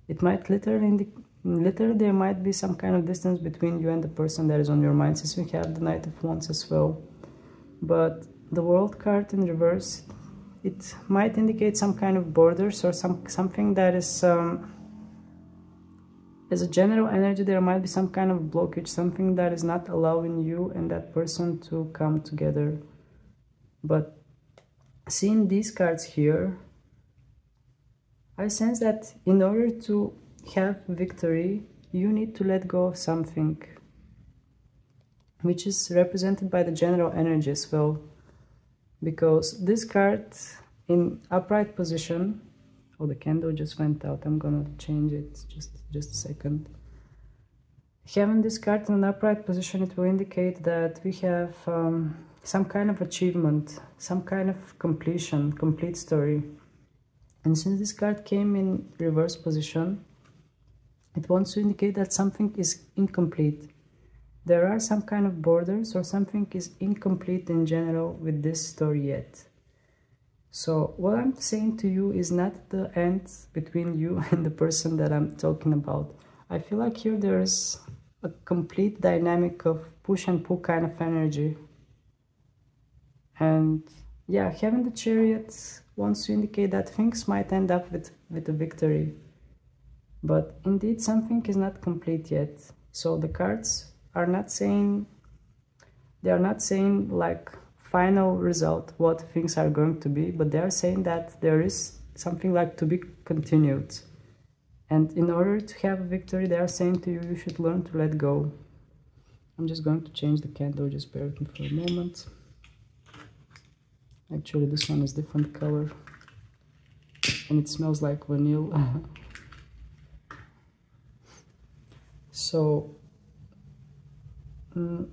It might literally indicate there might be some kind of distance between you and the person that is on your mind since we have the knight of wands as well. But the world card in reverse it might indicate some kind of borders or some something that is um, as a general energy there might be some kind of blockage something that is not allowing you and that person to come together but seeing these cards here, I sense that in order to have victory, you need to let go of something, which is represented by the general energy as well. Because this card in upright position, oh, the candle just went out. I'm gonna change it just just a second. Having this card in an upright position, it will indicate that we have um, some kind of achievement, some kind of completion, complete story. And since this card came in reverse position, it wants to indicate that something is incomplete. There are some kind of borders or something is incomplete in general with this story yet. So what I'm saying to you is not the end between you and the person that I'm talking about. I feel like here there's a complete dynamic of push and pull kind of energy. And yeah having the chariot wants to indicate that things might end up with with a victory. But indeed something is not complete yet. So the cards are not saying they are not saying like final result what things are going to be but they are saying that there is something like to be continued. And in order to have a victory they are saying to you you should learn to let go. I'm just going to change the candle just bear with me for a moment. Actually this one is different color. And it smells like vanilla. So mm,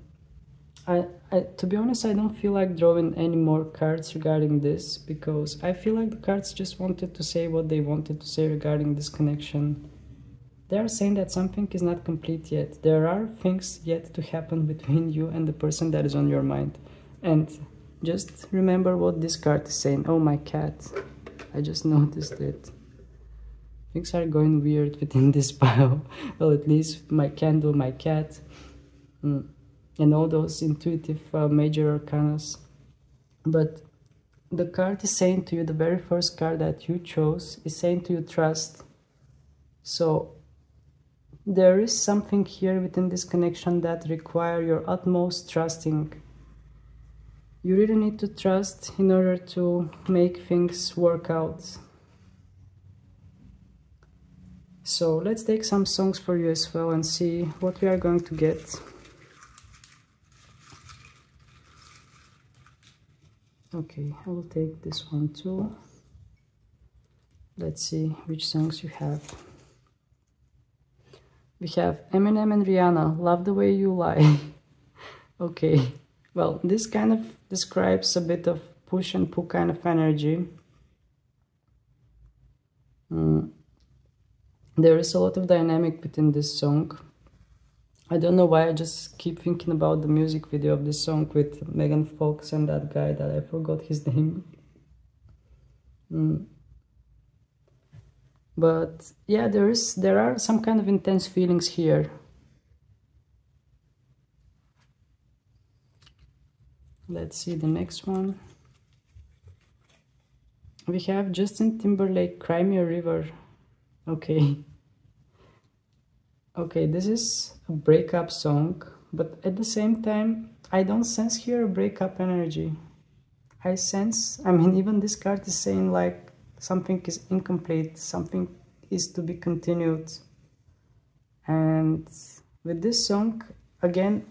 I, I to be honest I don't feel like drawing any more cards regarding this because I feel like the cards just wanted to say what they wanted to say regarding this connection they are saying that something is not complete yet there are things yet to happen between you and the person that is on your mind and just remember what this card is saying. Oh, my cat. I just noticed it. Things are going weird within this pile. well, at least my candle, my cat, mm, and all those intuitive uh, major arcanas. But the card is saying to you, the very first card that you chose is saying to you, trust. So there is something here within this connection that require your utmost trusting you really need to trust in order to make things work out. So let's take some songs for you as well and see what we are going to get. Okay, I will take this one too. Let's see which songs you have. We have Eminem and Rihanna, Love the Way You Lie. okay. Well, this kind of describes a bit of push and pull kind of energy. Mm. There is a lot of dynamic within this song. I don't know why I just keep thinking about the music video of this song with Megan Fox and that guy that I forgot his name. Mm. But yeah, there is there are some kind of intense feelings here let's see the next one we have Justin Timberlake Cry Me a River okay okay this is a breakup song but at the same time i don't sense here a breakup energy. I sense i mean even this card is saying like something is incomplete something is to be continued. And with this song again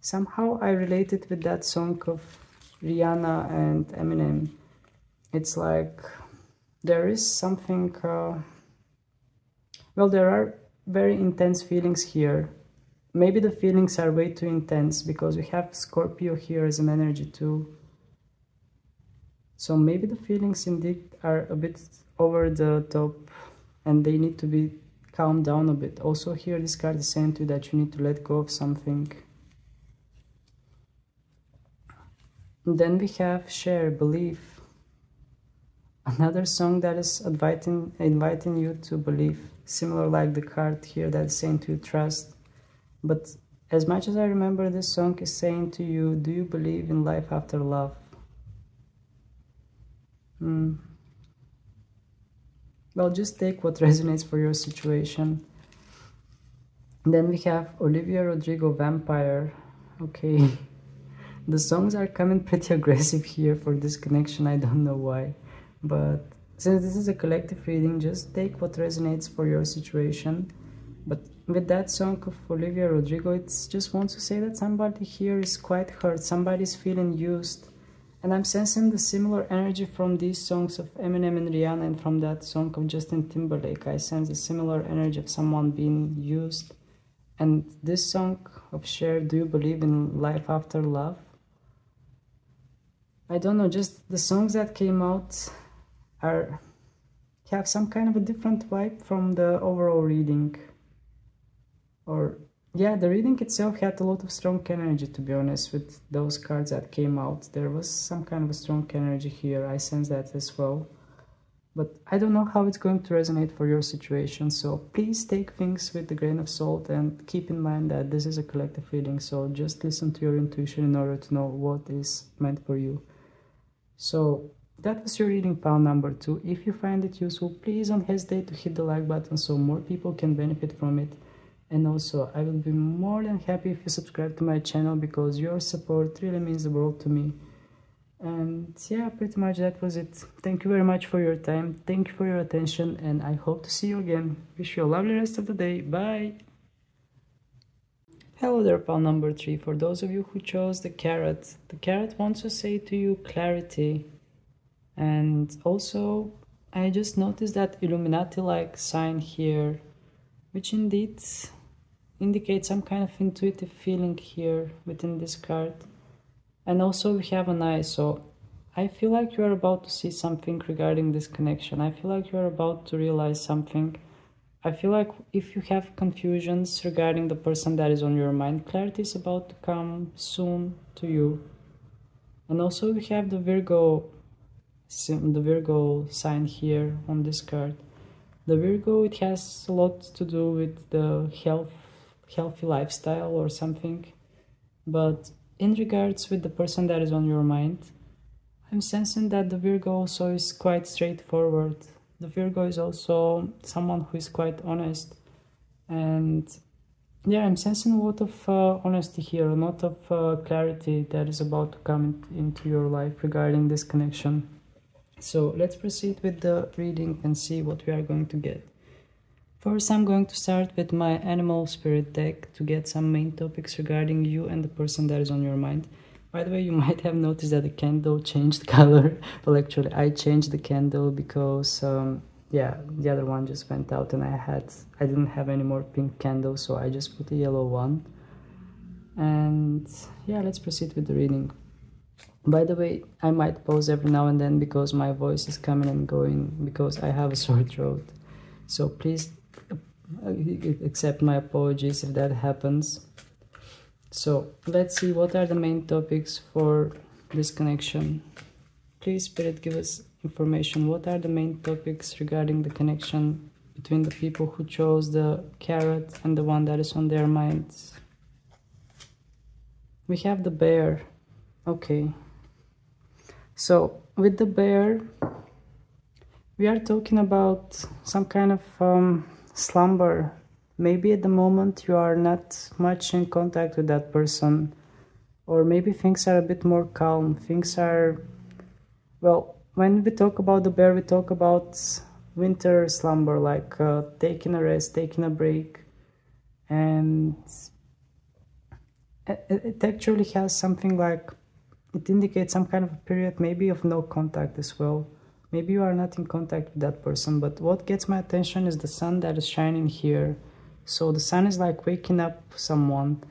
somehow i related with that song of rihanna and eminem. It's like there is something uh, well there are very intense feelings here. Maybe the feelings are way too intense because we have scorpio here as an energy too. So maybe the feelings indeed are a bit over the top and they need to be calmed down a bit. Also here this card is saying to you that you need to let go of something. Then we have Cher believe Another song that is inviting, inviting you to believe, similar like the card here that is saying to trust. But as much as I remember, this song is saying to you, do you believe in life after love? Hmm. Well, just take what resonates for your situation. Then we have Olivia Rodrigo Vampire. Okay. the songs are coming pretty aggressive here for this connection. I don't know why but since this is a collective reading just take what resonates for your situation. But with that song of Olivia Rodrigo it just wants to say that somebody here is quite hurt. Somebody's feeling used. And I'm sensing the similar energy from these songs of Eminem and Rihanna and from that song of Justin Timberlake. I sense a similar energy of someone being used. And this song of Cher Do You Believe in Life After Love? I don't know just the songs that came out are have some kind of a different vibe from the overall reading. Or yeah the reading itself had a lot of strong energy to be honest with those cards that came out. There was some kind of a strong energy here. I sense that as well. But i don't know how it's going to resonate for your situation so please take things with a grain of salt and keep in mind that this is a collective reading so just listen to your intuition in order to know what is meant for you. So that was your reading pile number two. If you find it useful, please don't hesitate to hit the like button so more people can benefit from it. And also, I will be more than happy if you subscribe to my channel because your support really means the world to me. And yeah, pretty much that was it. Thank you very much for your time. Thank you for your attention and I hope to see you again. Wish you a lovely rest of the day. Bye! Hello there, pal number three. For those of you who chose the carrot, the carrot wants to say to you clarity, and also I just noticed that Illuminati like sign here which indeed indicates some kind of intuitive feeling here within this card. And also we have an eye so I feel like you are about to see something regarding this connection. I feel like you are about to realize something. I feel like if you have confusions regarding the person that is on your mind clarity is about to come soon to you. And also we have the Virgo the Virgo sign here on this card. The Virgo, it has a lot to do with the health, healthy lifestyle or something. But in regards with the person that is on your mind, I'm sensing that the Virgo also is quite straightforward. The Virgo is also someone who is quite honest. And yeah, I'm sensing a lot of uh, honesty here, a lot of uh, clarity that is about to come into your life regarding this connection. So let's proceed with the reading and see what we are going to get. First, I'm going to start with my animal spirit deck to get some main topics regarding you and the person that is on your mind. By the way, you might have noticed that the candle changed color. well, actually, I changed the candle because, um, yeah, the other one just went out and I had, I didn't have any more pink candles, so I just put a yellow one. And yeah, let's proceed with the reading. By the way, I might pause every now and then because my voice is coming and going because I have a sore throat. So please uh, accept my apologies if that happens. So let's see what are the main topics for this connection. Please Spirit give us information. What are the main topics regarding the connection between the people who chose the carrot and the one that is on their minds? We have the bear. Okay. So with the bear, we are talking about some kind of um, slumber. Maybe at the moment you are not much in contact with that person or maybe things are a bit more calm. Things are well when we talk about the bear we talk about winter slumber like uh, taking a rest taking a break. And it, it actually has something like it indicates some kind of a period maybe of no contact as well. Maybe you are not in contact with that person but what gets my attention is the sun that is shining here. So the sun is like waking up someone.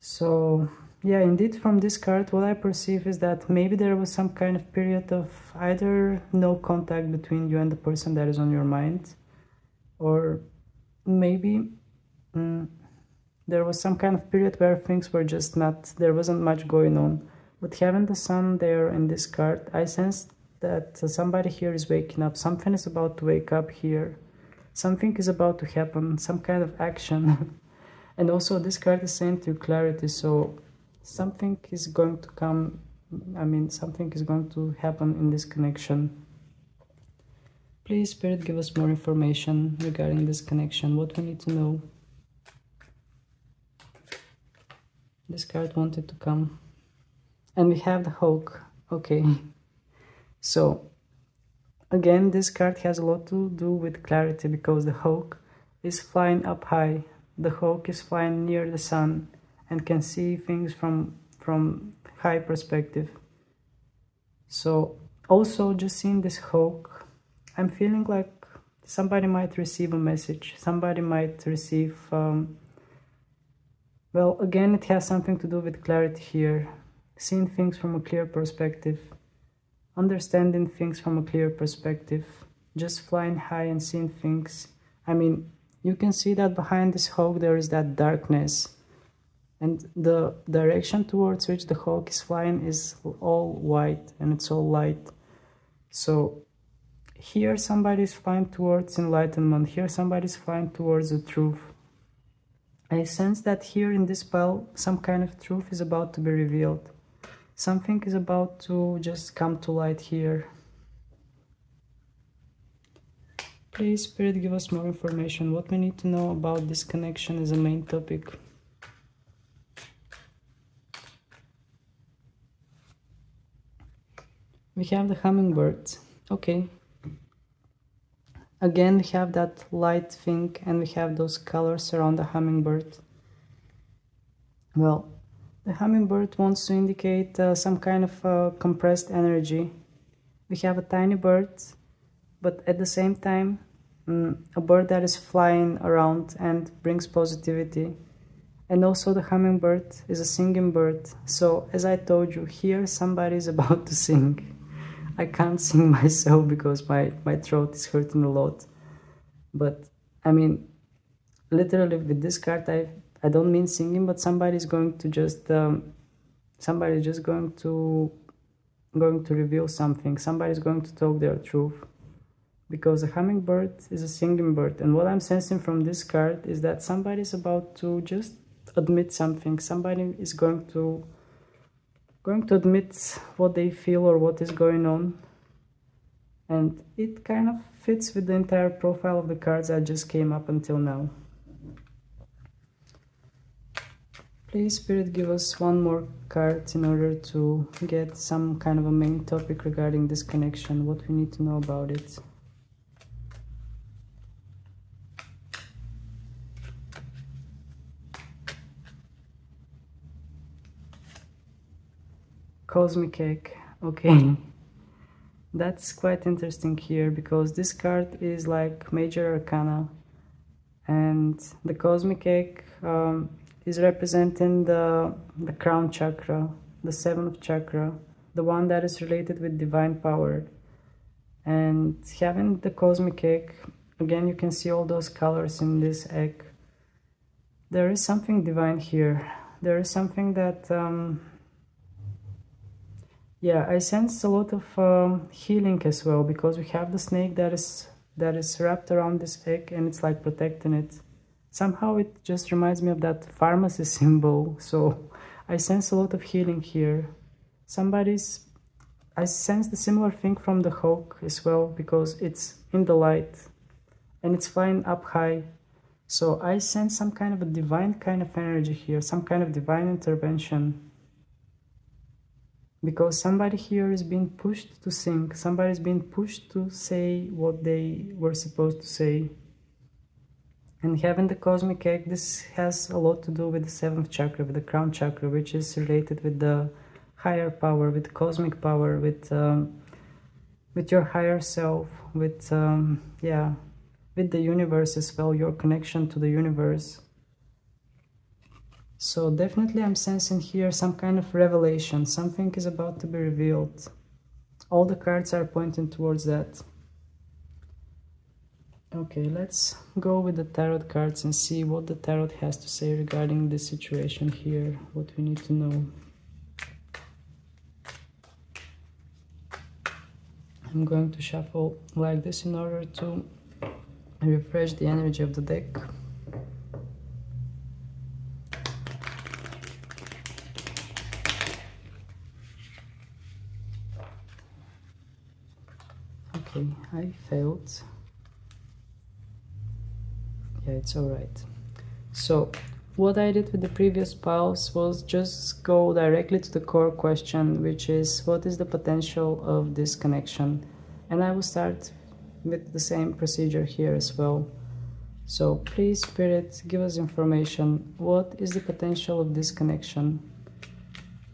So yeah indeed from this card what i perceive is that maybe there was some kind of period of either no contact between you and the person that is on your mind or maybe mm, there was some kind of period where things were just not there wasn't much going on but having the sun there in this card i sense that somebody here is waking up something is about to wake up here something is about to happen, some kind of action. and also this card is saying to clarity, so something is going to come, I mean, something is going to happen in this connection. Please, Spirit, give us more information regarding this connection, what we need to know. This card wanted to come. And we have the Hawk. Okay. So, Again, this card has a lot to do with clarity because the hawk is flying up high. The hawk is flying near the sun and can see things from, from high perspective. So also just seeing this hawk, I'm feeling like somebody might receive a message. Somebody might receive, um, well, again, it has something to do with clarity here. Seeing things from a clear perspective understanding things from a clear perspective, just flying high and seeing things. I mean, you can see that behind this hawk there is that darkness and the direction towards which the hawk is flying is all white and it's all light. So here somebody is flying towards enlightenment, here somebody is flying towards the truth. I sense that here in this pile some kind of truth is about to be revealed something is about to just come to light here. Please, Spirit, give us more information. What we need to know about this connection is a main topic. We have the hummingbird. Okay. Again, we have that light thing and we have those colors around the hummingbird. Well, the hummingbird wants to indicate uh, some kind of uh, compressed energy. We have a tiny bird, but at the same time, um, a bird that is flying around and brings positivity. And also the hummingbird is a singing bird. So as I told you, here somebody is about to sing. I can't sing myself because my, my throat is hurting a lot. But I mean, literally with this card, I I don't mean singing, but somebody is going to just um, somebody is just going to going to reveal something. Somebody is going to talk their truth because a hummingbird is a singing bird, and what I'm sensing from this card is that somebody is about to just admit something. Somebody is going to going to admit what they feel or what is going on and it kind of fits with the entire profile of the cards I just came up until now. Please, Spirit, give us one more card in order to get some kind of a main topic regarding this connection, what we need to know about it. Cosmic Egg, okay. That's quite interesting here because this card is like Major Arcana and the Cosmic Egg um, is representing the, the crown chakra, the seventh chakra, the one that is related with divine power. And having the cosmic egg, again, you can see all those colors in this egg. There is something divine here. There is something that, um, yeah, I sense a lot of um, healing as well because we have the snake that is that is wrapped around this egg and it's like protecting it somehow it just reminds me of that pharmacy symbol so i sense a lot of healing here somebody's I sense the similar thing from the hawk as well because it's in the light and it's flying up high. So I sense some kind of a divine kind of energy here, some kind of divine intervention. Because somebody here is being pushed to sing, somebody is being pushed to say what they were supposed to say. And having the cosmic egg, this has a lot to do with the seventh chakra, with the crown chakra, which is related with the higher power, with cosmic power, with um, with your higher self, with um, yeah, with the universe as well, your connection to the universe. So definitely I'm sensing here some kind of revelation, something is about to be revealed. All the cards are pointing towards that. Okay, let's go with the tarot cards and see what the tarot has to say regarding this situation here, what we need to know. I'm going to shuffle like this in order to refresh the energy of the deck. Okay, I failed yeah it's all right. So what I did with the previous piles was just go directly to the core question which is what is the potential of this connection? And I will start with the same procedure here as well. So please spirit give us information. What is the potential of this connection?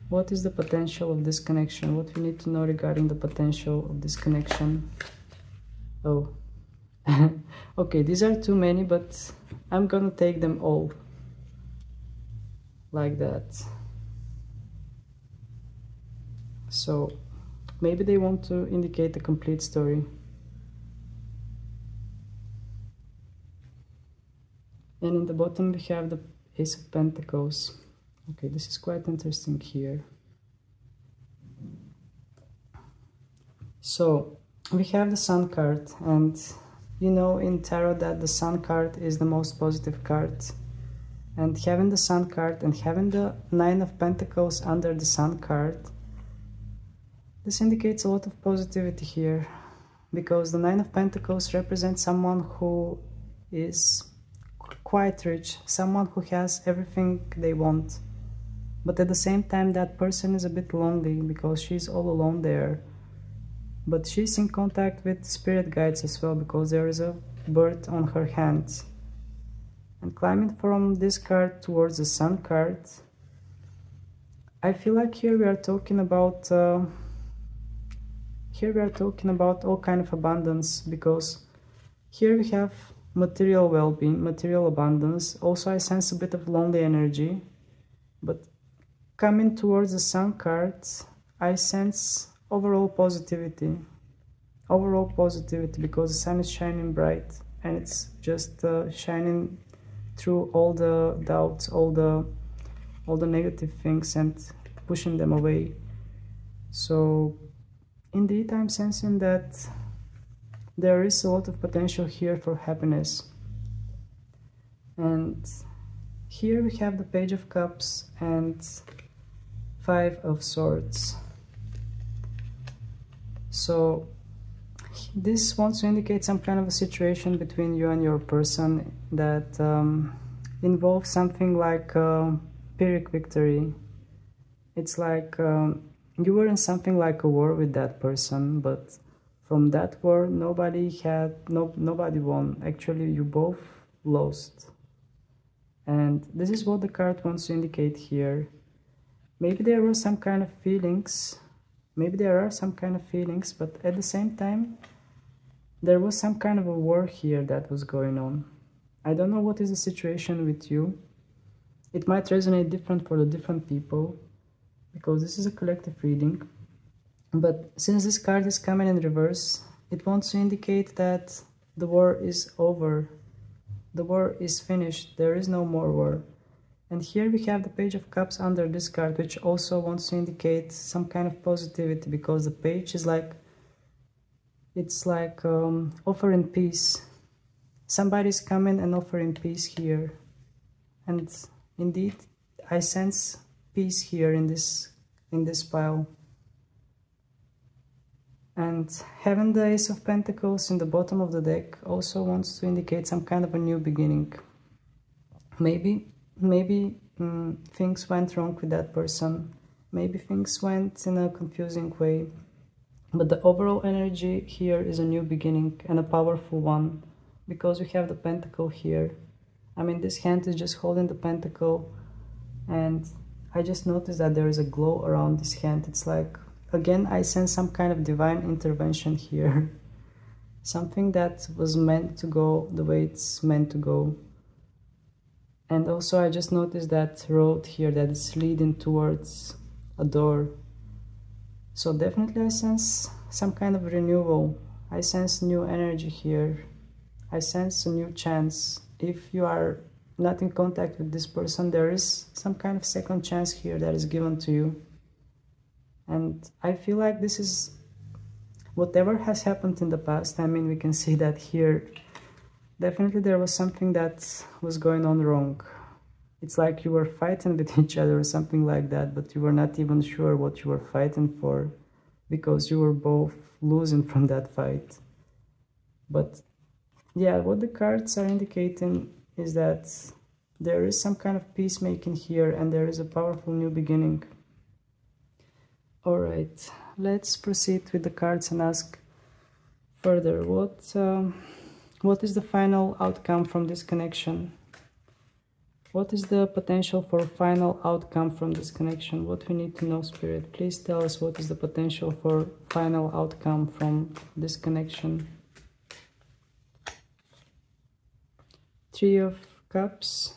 What is the potential of this connection? What we need to know regarding the potential of this connection? Oh okay these are too many but I'm gonna take them all. Like that. So maybe they want to indicate a complete story. And in the bottom we have the ace of pentacles. Okay this is quite interesting here. So we have the sun card and you know in tarot that the sun card is the most positive card. And having the sun card and having the nine of pentacles under the sun card this indicates a lot of positivity here. Because the nine of pentacles represents someone who is quite rich someone who has everything they want. But at the same time that person is a bit lonely because she's all alone there but she's in contact with spirit guides as well because there is a bird on her hands. And climbing from this card towards the sun card, I feel like here we are talking about uh, here we are talking about all kind of abundance because here we have material well-being, material abundance. Also, I sense a bit of lonely energy, but coming towards the sun card, I sense overall positivity overall positivity because the sun is shining bright and it's just uh, shining through all the doubts all the all the negative things and pushing them away. So indeed i'm sensing that there is a lot of potential here for happiness. And here we have the page of cups and five of swords so this wants to indicate some kind of a situation between you and your person that um, involves something like uh, Pyrrhic victory. It's like um, you were in something like a war with that person, but from that war nobody had no nobody won. Actually, you both lost. And this is what the card wants to indicate here. Maybe there were some kind of feelings maybe there are some kind of feelings but at the same time there was some kind of a war here that was going on. I don't know what is the situation with you. It might resonate different for the different people because this is a collective reading. But since this card is coming in reverse it wants to indicate that the war is over. The war is finished. There is no more war and here we have the page of cups under this card which also wants to indicate some kind of positivity because the page is like it's like um, offering peace. Somebody's coming and offering peace here. And indeed I sense peace here in this in this pile. And having the Ace of Pentacles in the bottom of the deck also wants to indicate some kind of a new beginning. Maybe, maybe mm, things went wrong with that person. Maybe things went in a confusing way. But the overall energy here is a new beginning and a powerful one because we have the pentacle here. I mean, this hand is just holding the pentacle and I just noticed that there is a glow around this hand. It's like again I sense some kind of divine intervention here something that was meant to go the way it's meant to go and also I just noticed that road here that is leading towards a door so definitely I sense some kind of renewal I sense new energy here I sense a new chance if you are not in contact with this person there is some kind of second chance here that is given to you and I feel like this is whatever has happened in the past. I mean, we can see that here. Definitely there was something that was going on wrong. It's like you were fighting with each other or something like that, but you were not even sure what you were fighting for because you were both losing from that fight. But yeah, what the cards are indicating is that there is some kind of peacemaking here and there is a powerful new beginning. Alright, let's proceed with the cards and ask further. What, um, what is the final outcome from this connection? What is the potential for final outcome from this connection? What we need to know, Spirit? Please tell us what is the potential for final outcome from this connection. Three of Cups,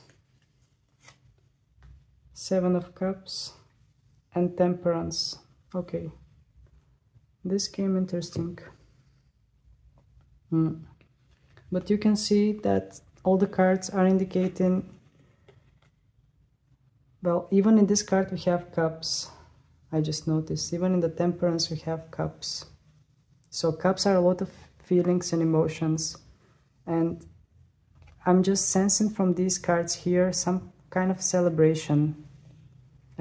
Seven of Cups, and Temperance. Okay, this came interesting. Mm. But you can see that all the cards are indicating, well, even in this card we have cups. I just noticed, even in the temperance we have cups. So cups are a lot of feelings and emotions. And I'm just sensing from these cards here some kind of celebration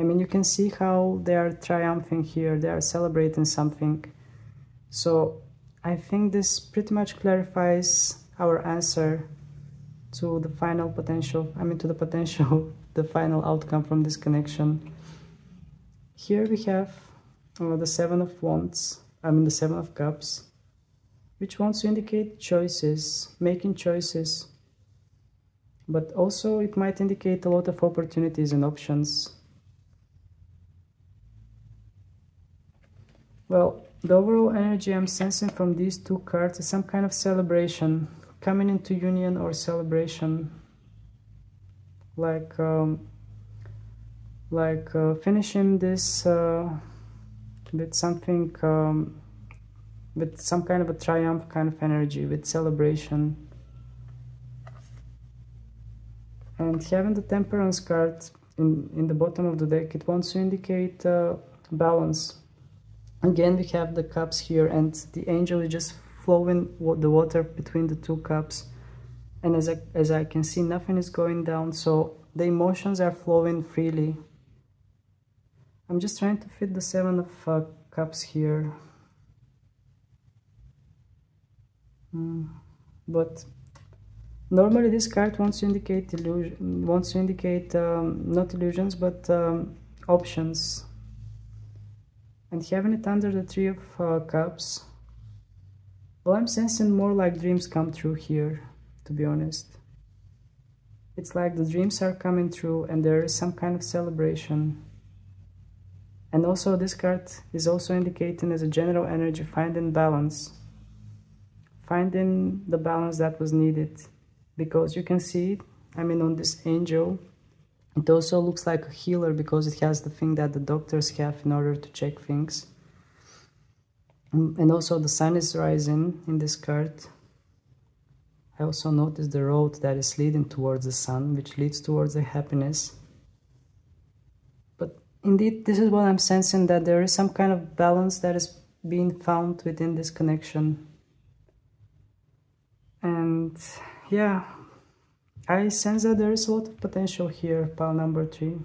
I mean, you can see how they are triumphing here, they are celebrating something. So I think this pretty much clarifies our answer to the final potential, I mean to the potential, the final outcome from this connection. Here we have uh, the Seven of Wands, I mean the Seven of Cups, which wants to indicate choices, making choices. But also it might indicate a lot of opportunities and options Well, the overall energy I'm sensing from these two cards is some kind of celebration, coming into union or celebration, like um, like uh, finishing this uh, with something um, with some kind of a triumph kind of energy, with celebration. And having the temperance card in, in the bottom of the deck, it wants to indicate uh, balance again we have the cups here and the angel is just flowing the water between the two cups and as I, as I can see nothing is going down so the emotions are flowing freely I'm just trying to fit the seven of uh, cups here mm. but normally this card wants to indicate illusion wants to indicate um, not illusions but um, options and having it under the Three of uh, Cups, well, I'm sensing more like dreams come true here, to be honest. It's like the dreams are coming true and there is some kind of celebration. And also this card is also indicating as a general energy finding balance. Finding the balance that was needed. Because you can see, I mean on this angel, it also looks like a healer because it has the thing that the doctors have in order to check things. Mm, and also the sun is rising in this card. I also notice the road that is leading towards the sun, which leads towards the happiness. But indeed, this is what I'm sensing, that there is some kind of balance that is being found within this connection. And yeah, I sense that there is a lot of potential here, pile number three.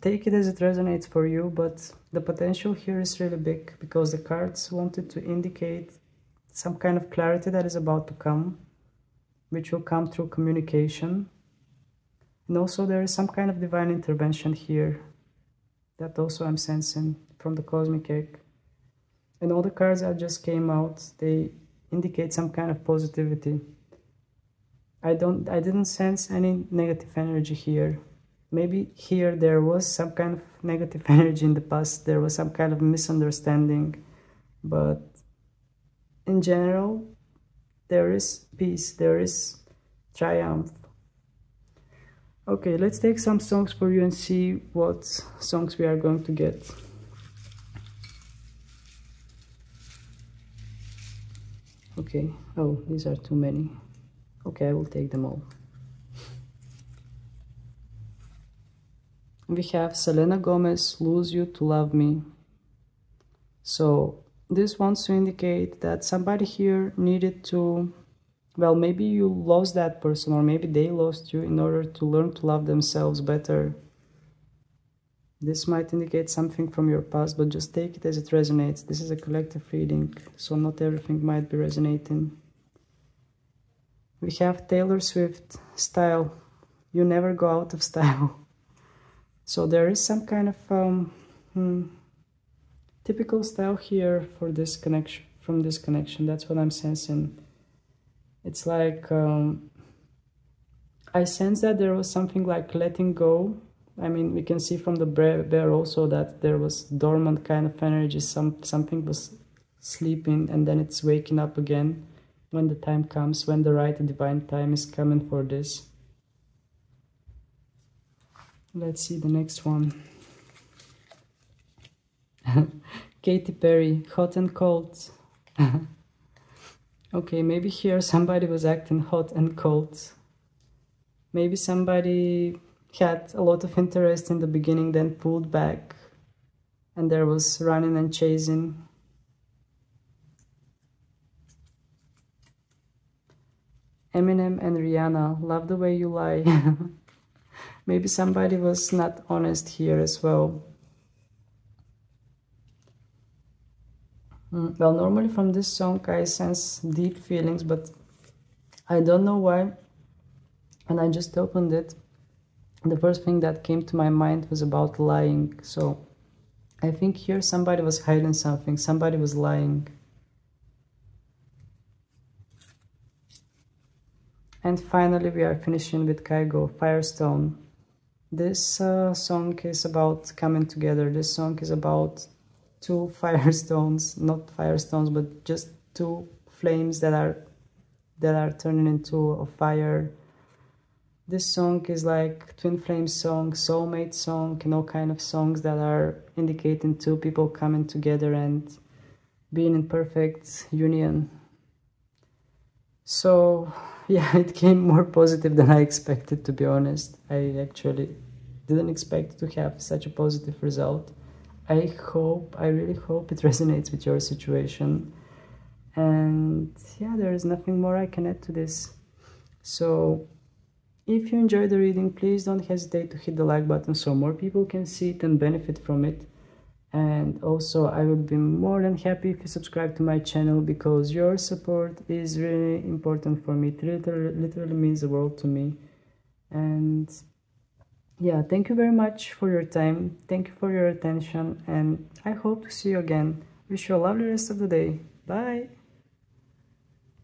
Take it as it resonates for you, but the potential here is really big because the cards wanted to indicate some kind of clarity that is about to come, which will come through communication. And also there is some kind of divine intervention here that also I'm sensing from the cosmic egg. And all the cards that just came out, they indicate some kind of positivity. I don't I didn't sense any negative energy here. Maybe here there was some kind of negative energy in the past, there was some kind of misunderstanding, but in general there is peace, there is triumph. Okay, let's take some songs for you and see what songs we are going to get. Okay, oh, these are too many. Okay, I will take them all. We have Selena Gomez, Lose You to Love Me. So this wants to indicate that somebody here needed to, well, maybe you lost that person or maybe they lost you in order to learn to love themselves better this might indicate something from your past, but just take it as it resonates. This is a collective reading, so not everything might be resonating. We have Taylor Swift style. You never go out of style. So there is some kind of um, hmm, typical style here for this connection. From this connection, that's what I'm sensing. It's like um, I sense that there was something like letting go I mean, we can see from the bear also that there was dormant kind of energy. Some something was sleeping and then it's waking up again when the time comes, when the right divine time is coming for this. Let's see the next one. Katy Perry, hot and cold. okay, maybe here somebody was acting hot and cold. Maybe somebody had a lot of interest in the beginning, then pulled back, and there was running and chasing. Eminem and Rihanna, love the way you lie. Maybe somebody was not honest here as well. Hmm, well, normally from this song I sense deep feelings, but I don't know why. And I just opened it the first thing that came to my mind was about lying. So I think here somebody was hiding something, somebody was lying. And finally we are finishing with Kygo, Firestone. This uh, song is about coming together. This song is about two firestones, not firestones, but just two flames that are that are turning into a fire this song is like twin flame song, soulmate song, and all kind of songs that are indicating two people coming together and being in perfect union. So yeah, it came more positive than I expected to be honest. I actually didn't expect to have such a positive result. I hope, I really hope it resonates with your situation. And yeah, there is nothing more I can add to this. So if you enjoyed the reading, please don't hesitate to hit the like button so more people can see it and benefit from it. And also, I would be more than happy if you subscribe to my channel because your support is really important for me. It literally, literally means the world to me. And yeah, thank you very much for your time. Thank you for your attention. And I hope to see you again. Wish you a lovely rest of the day. Bye.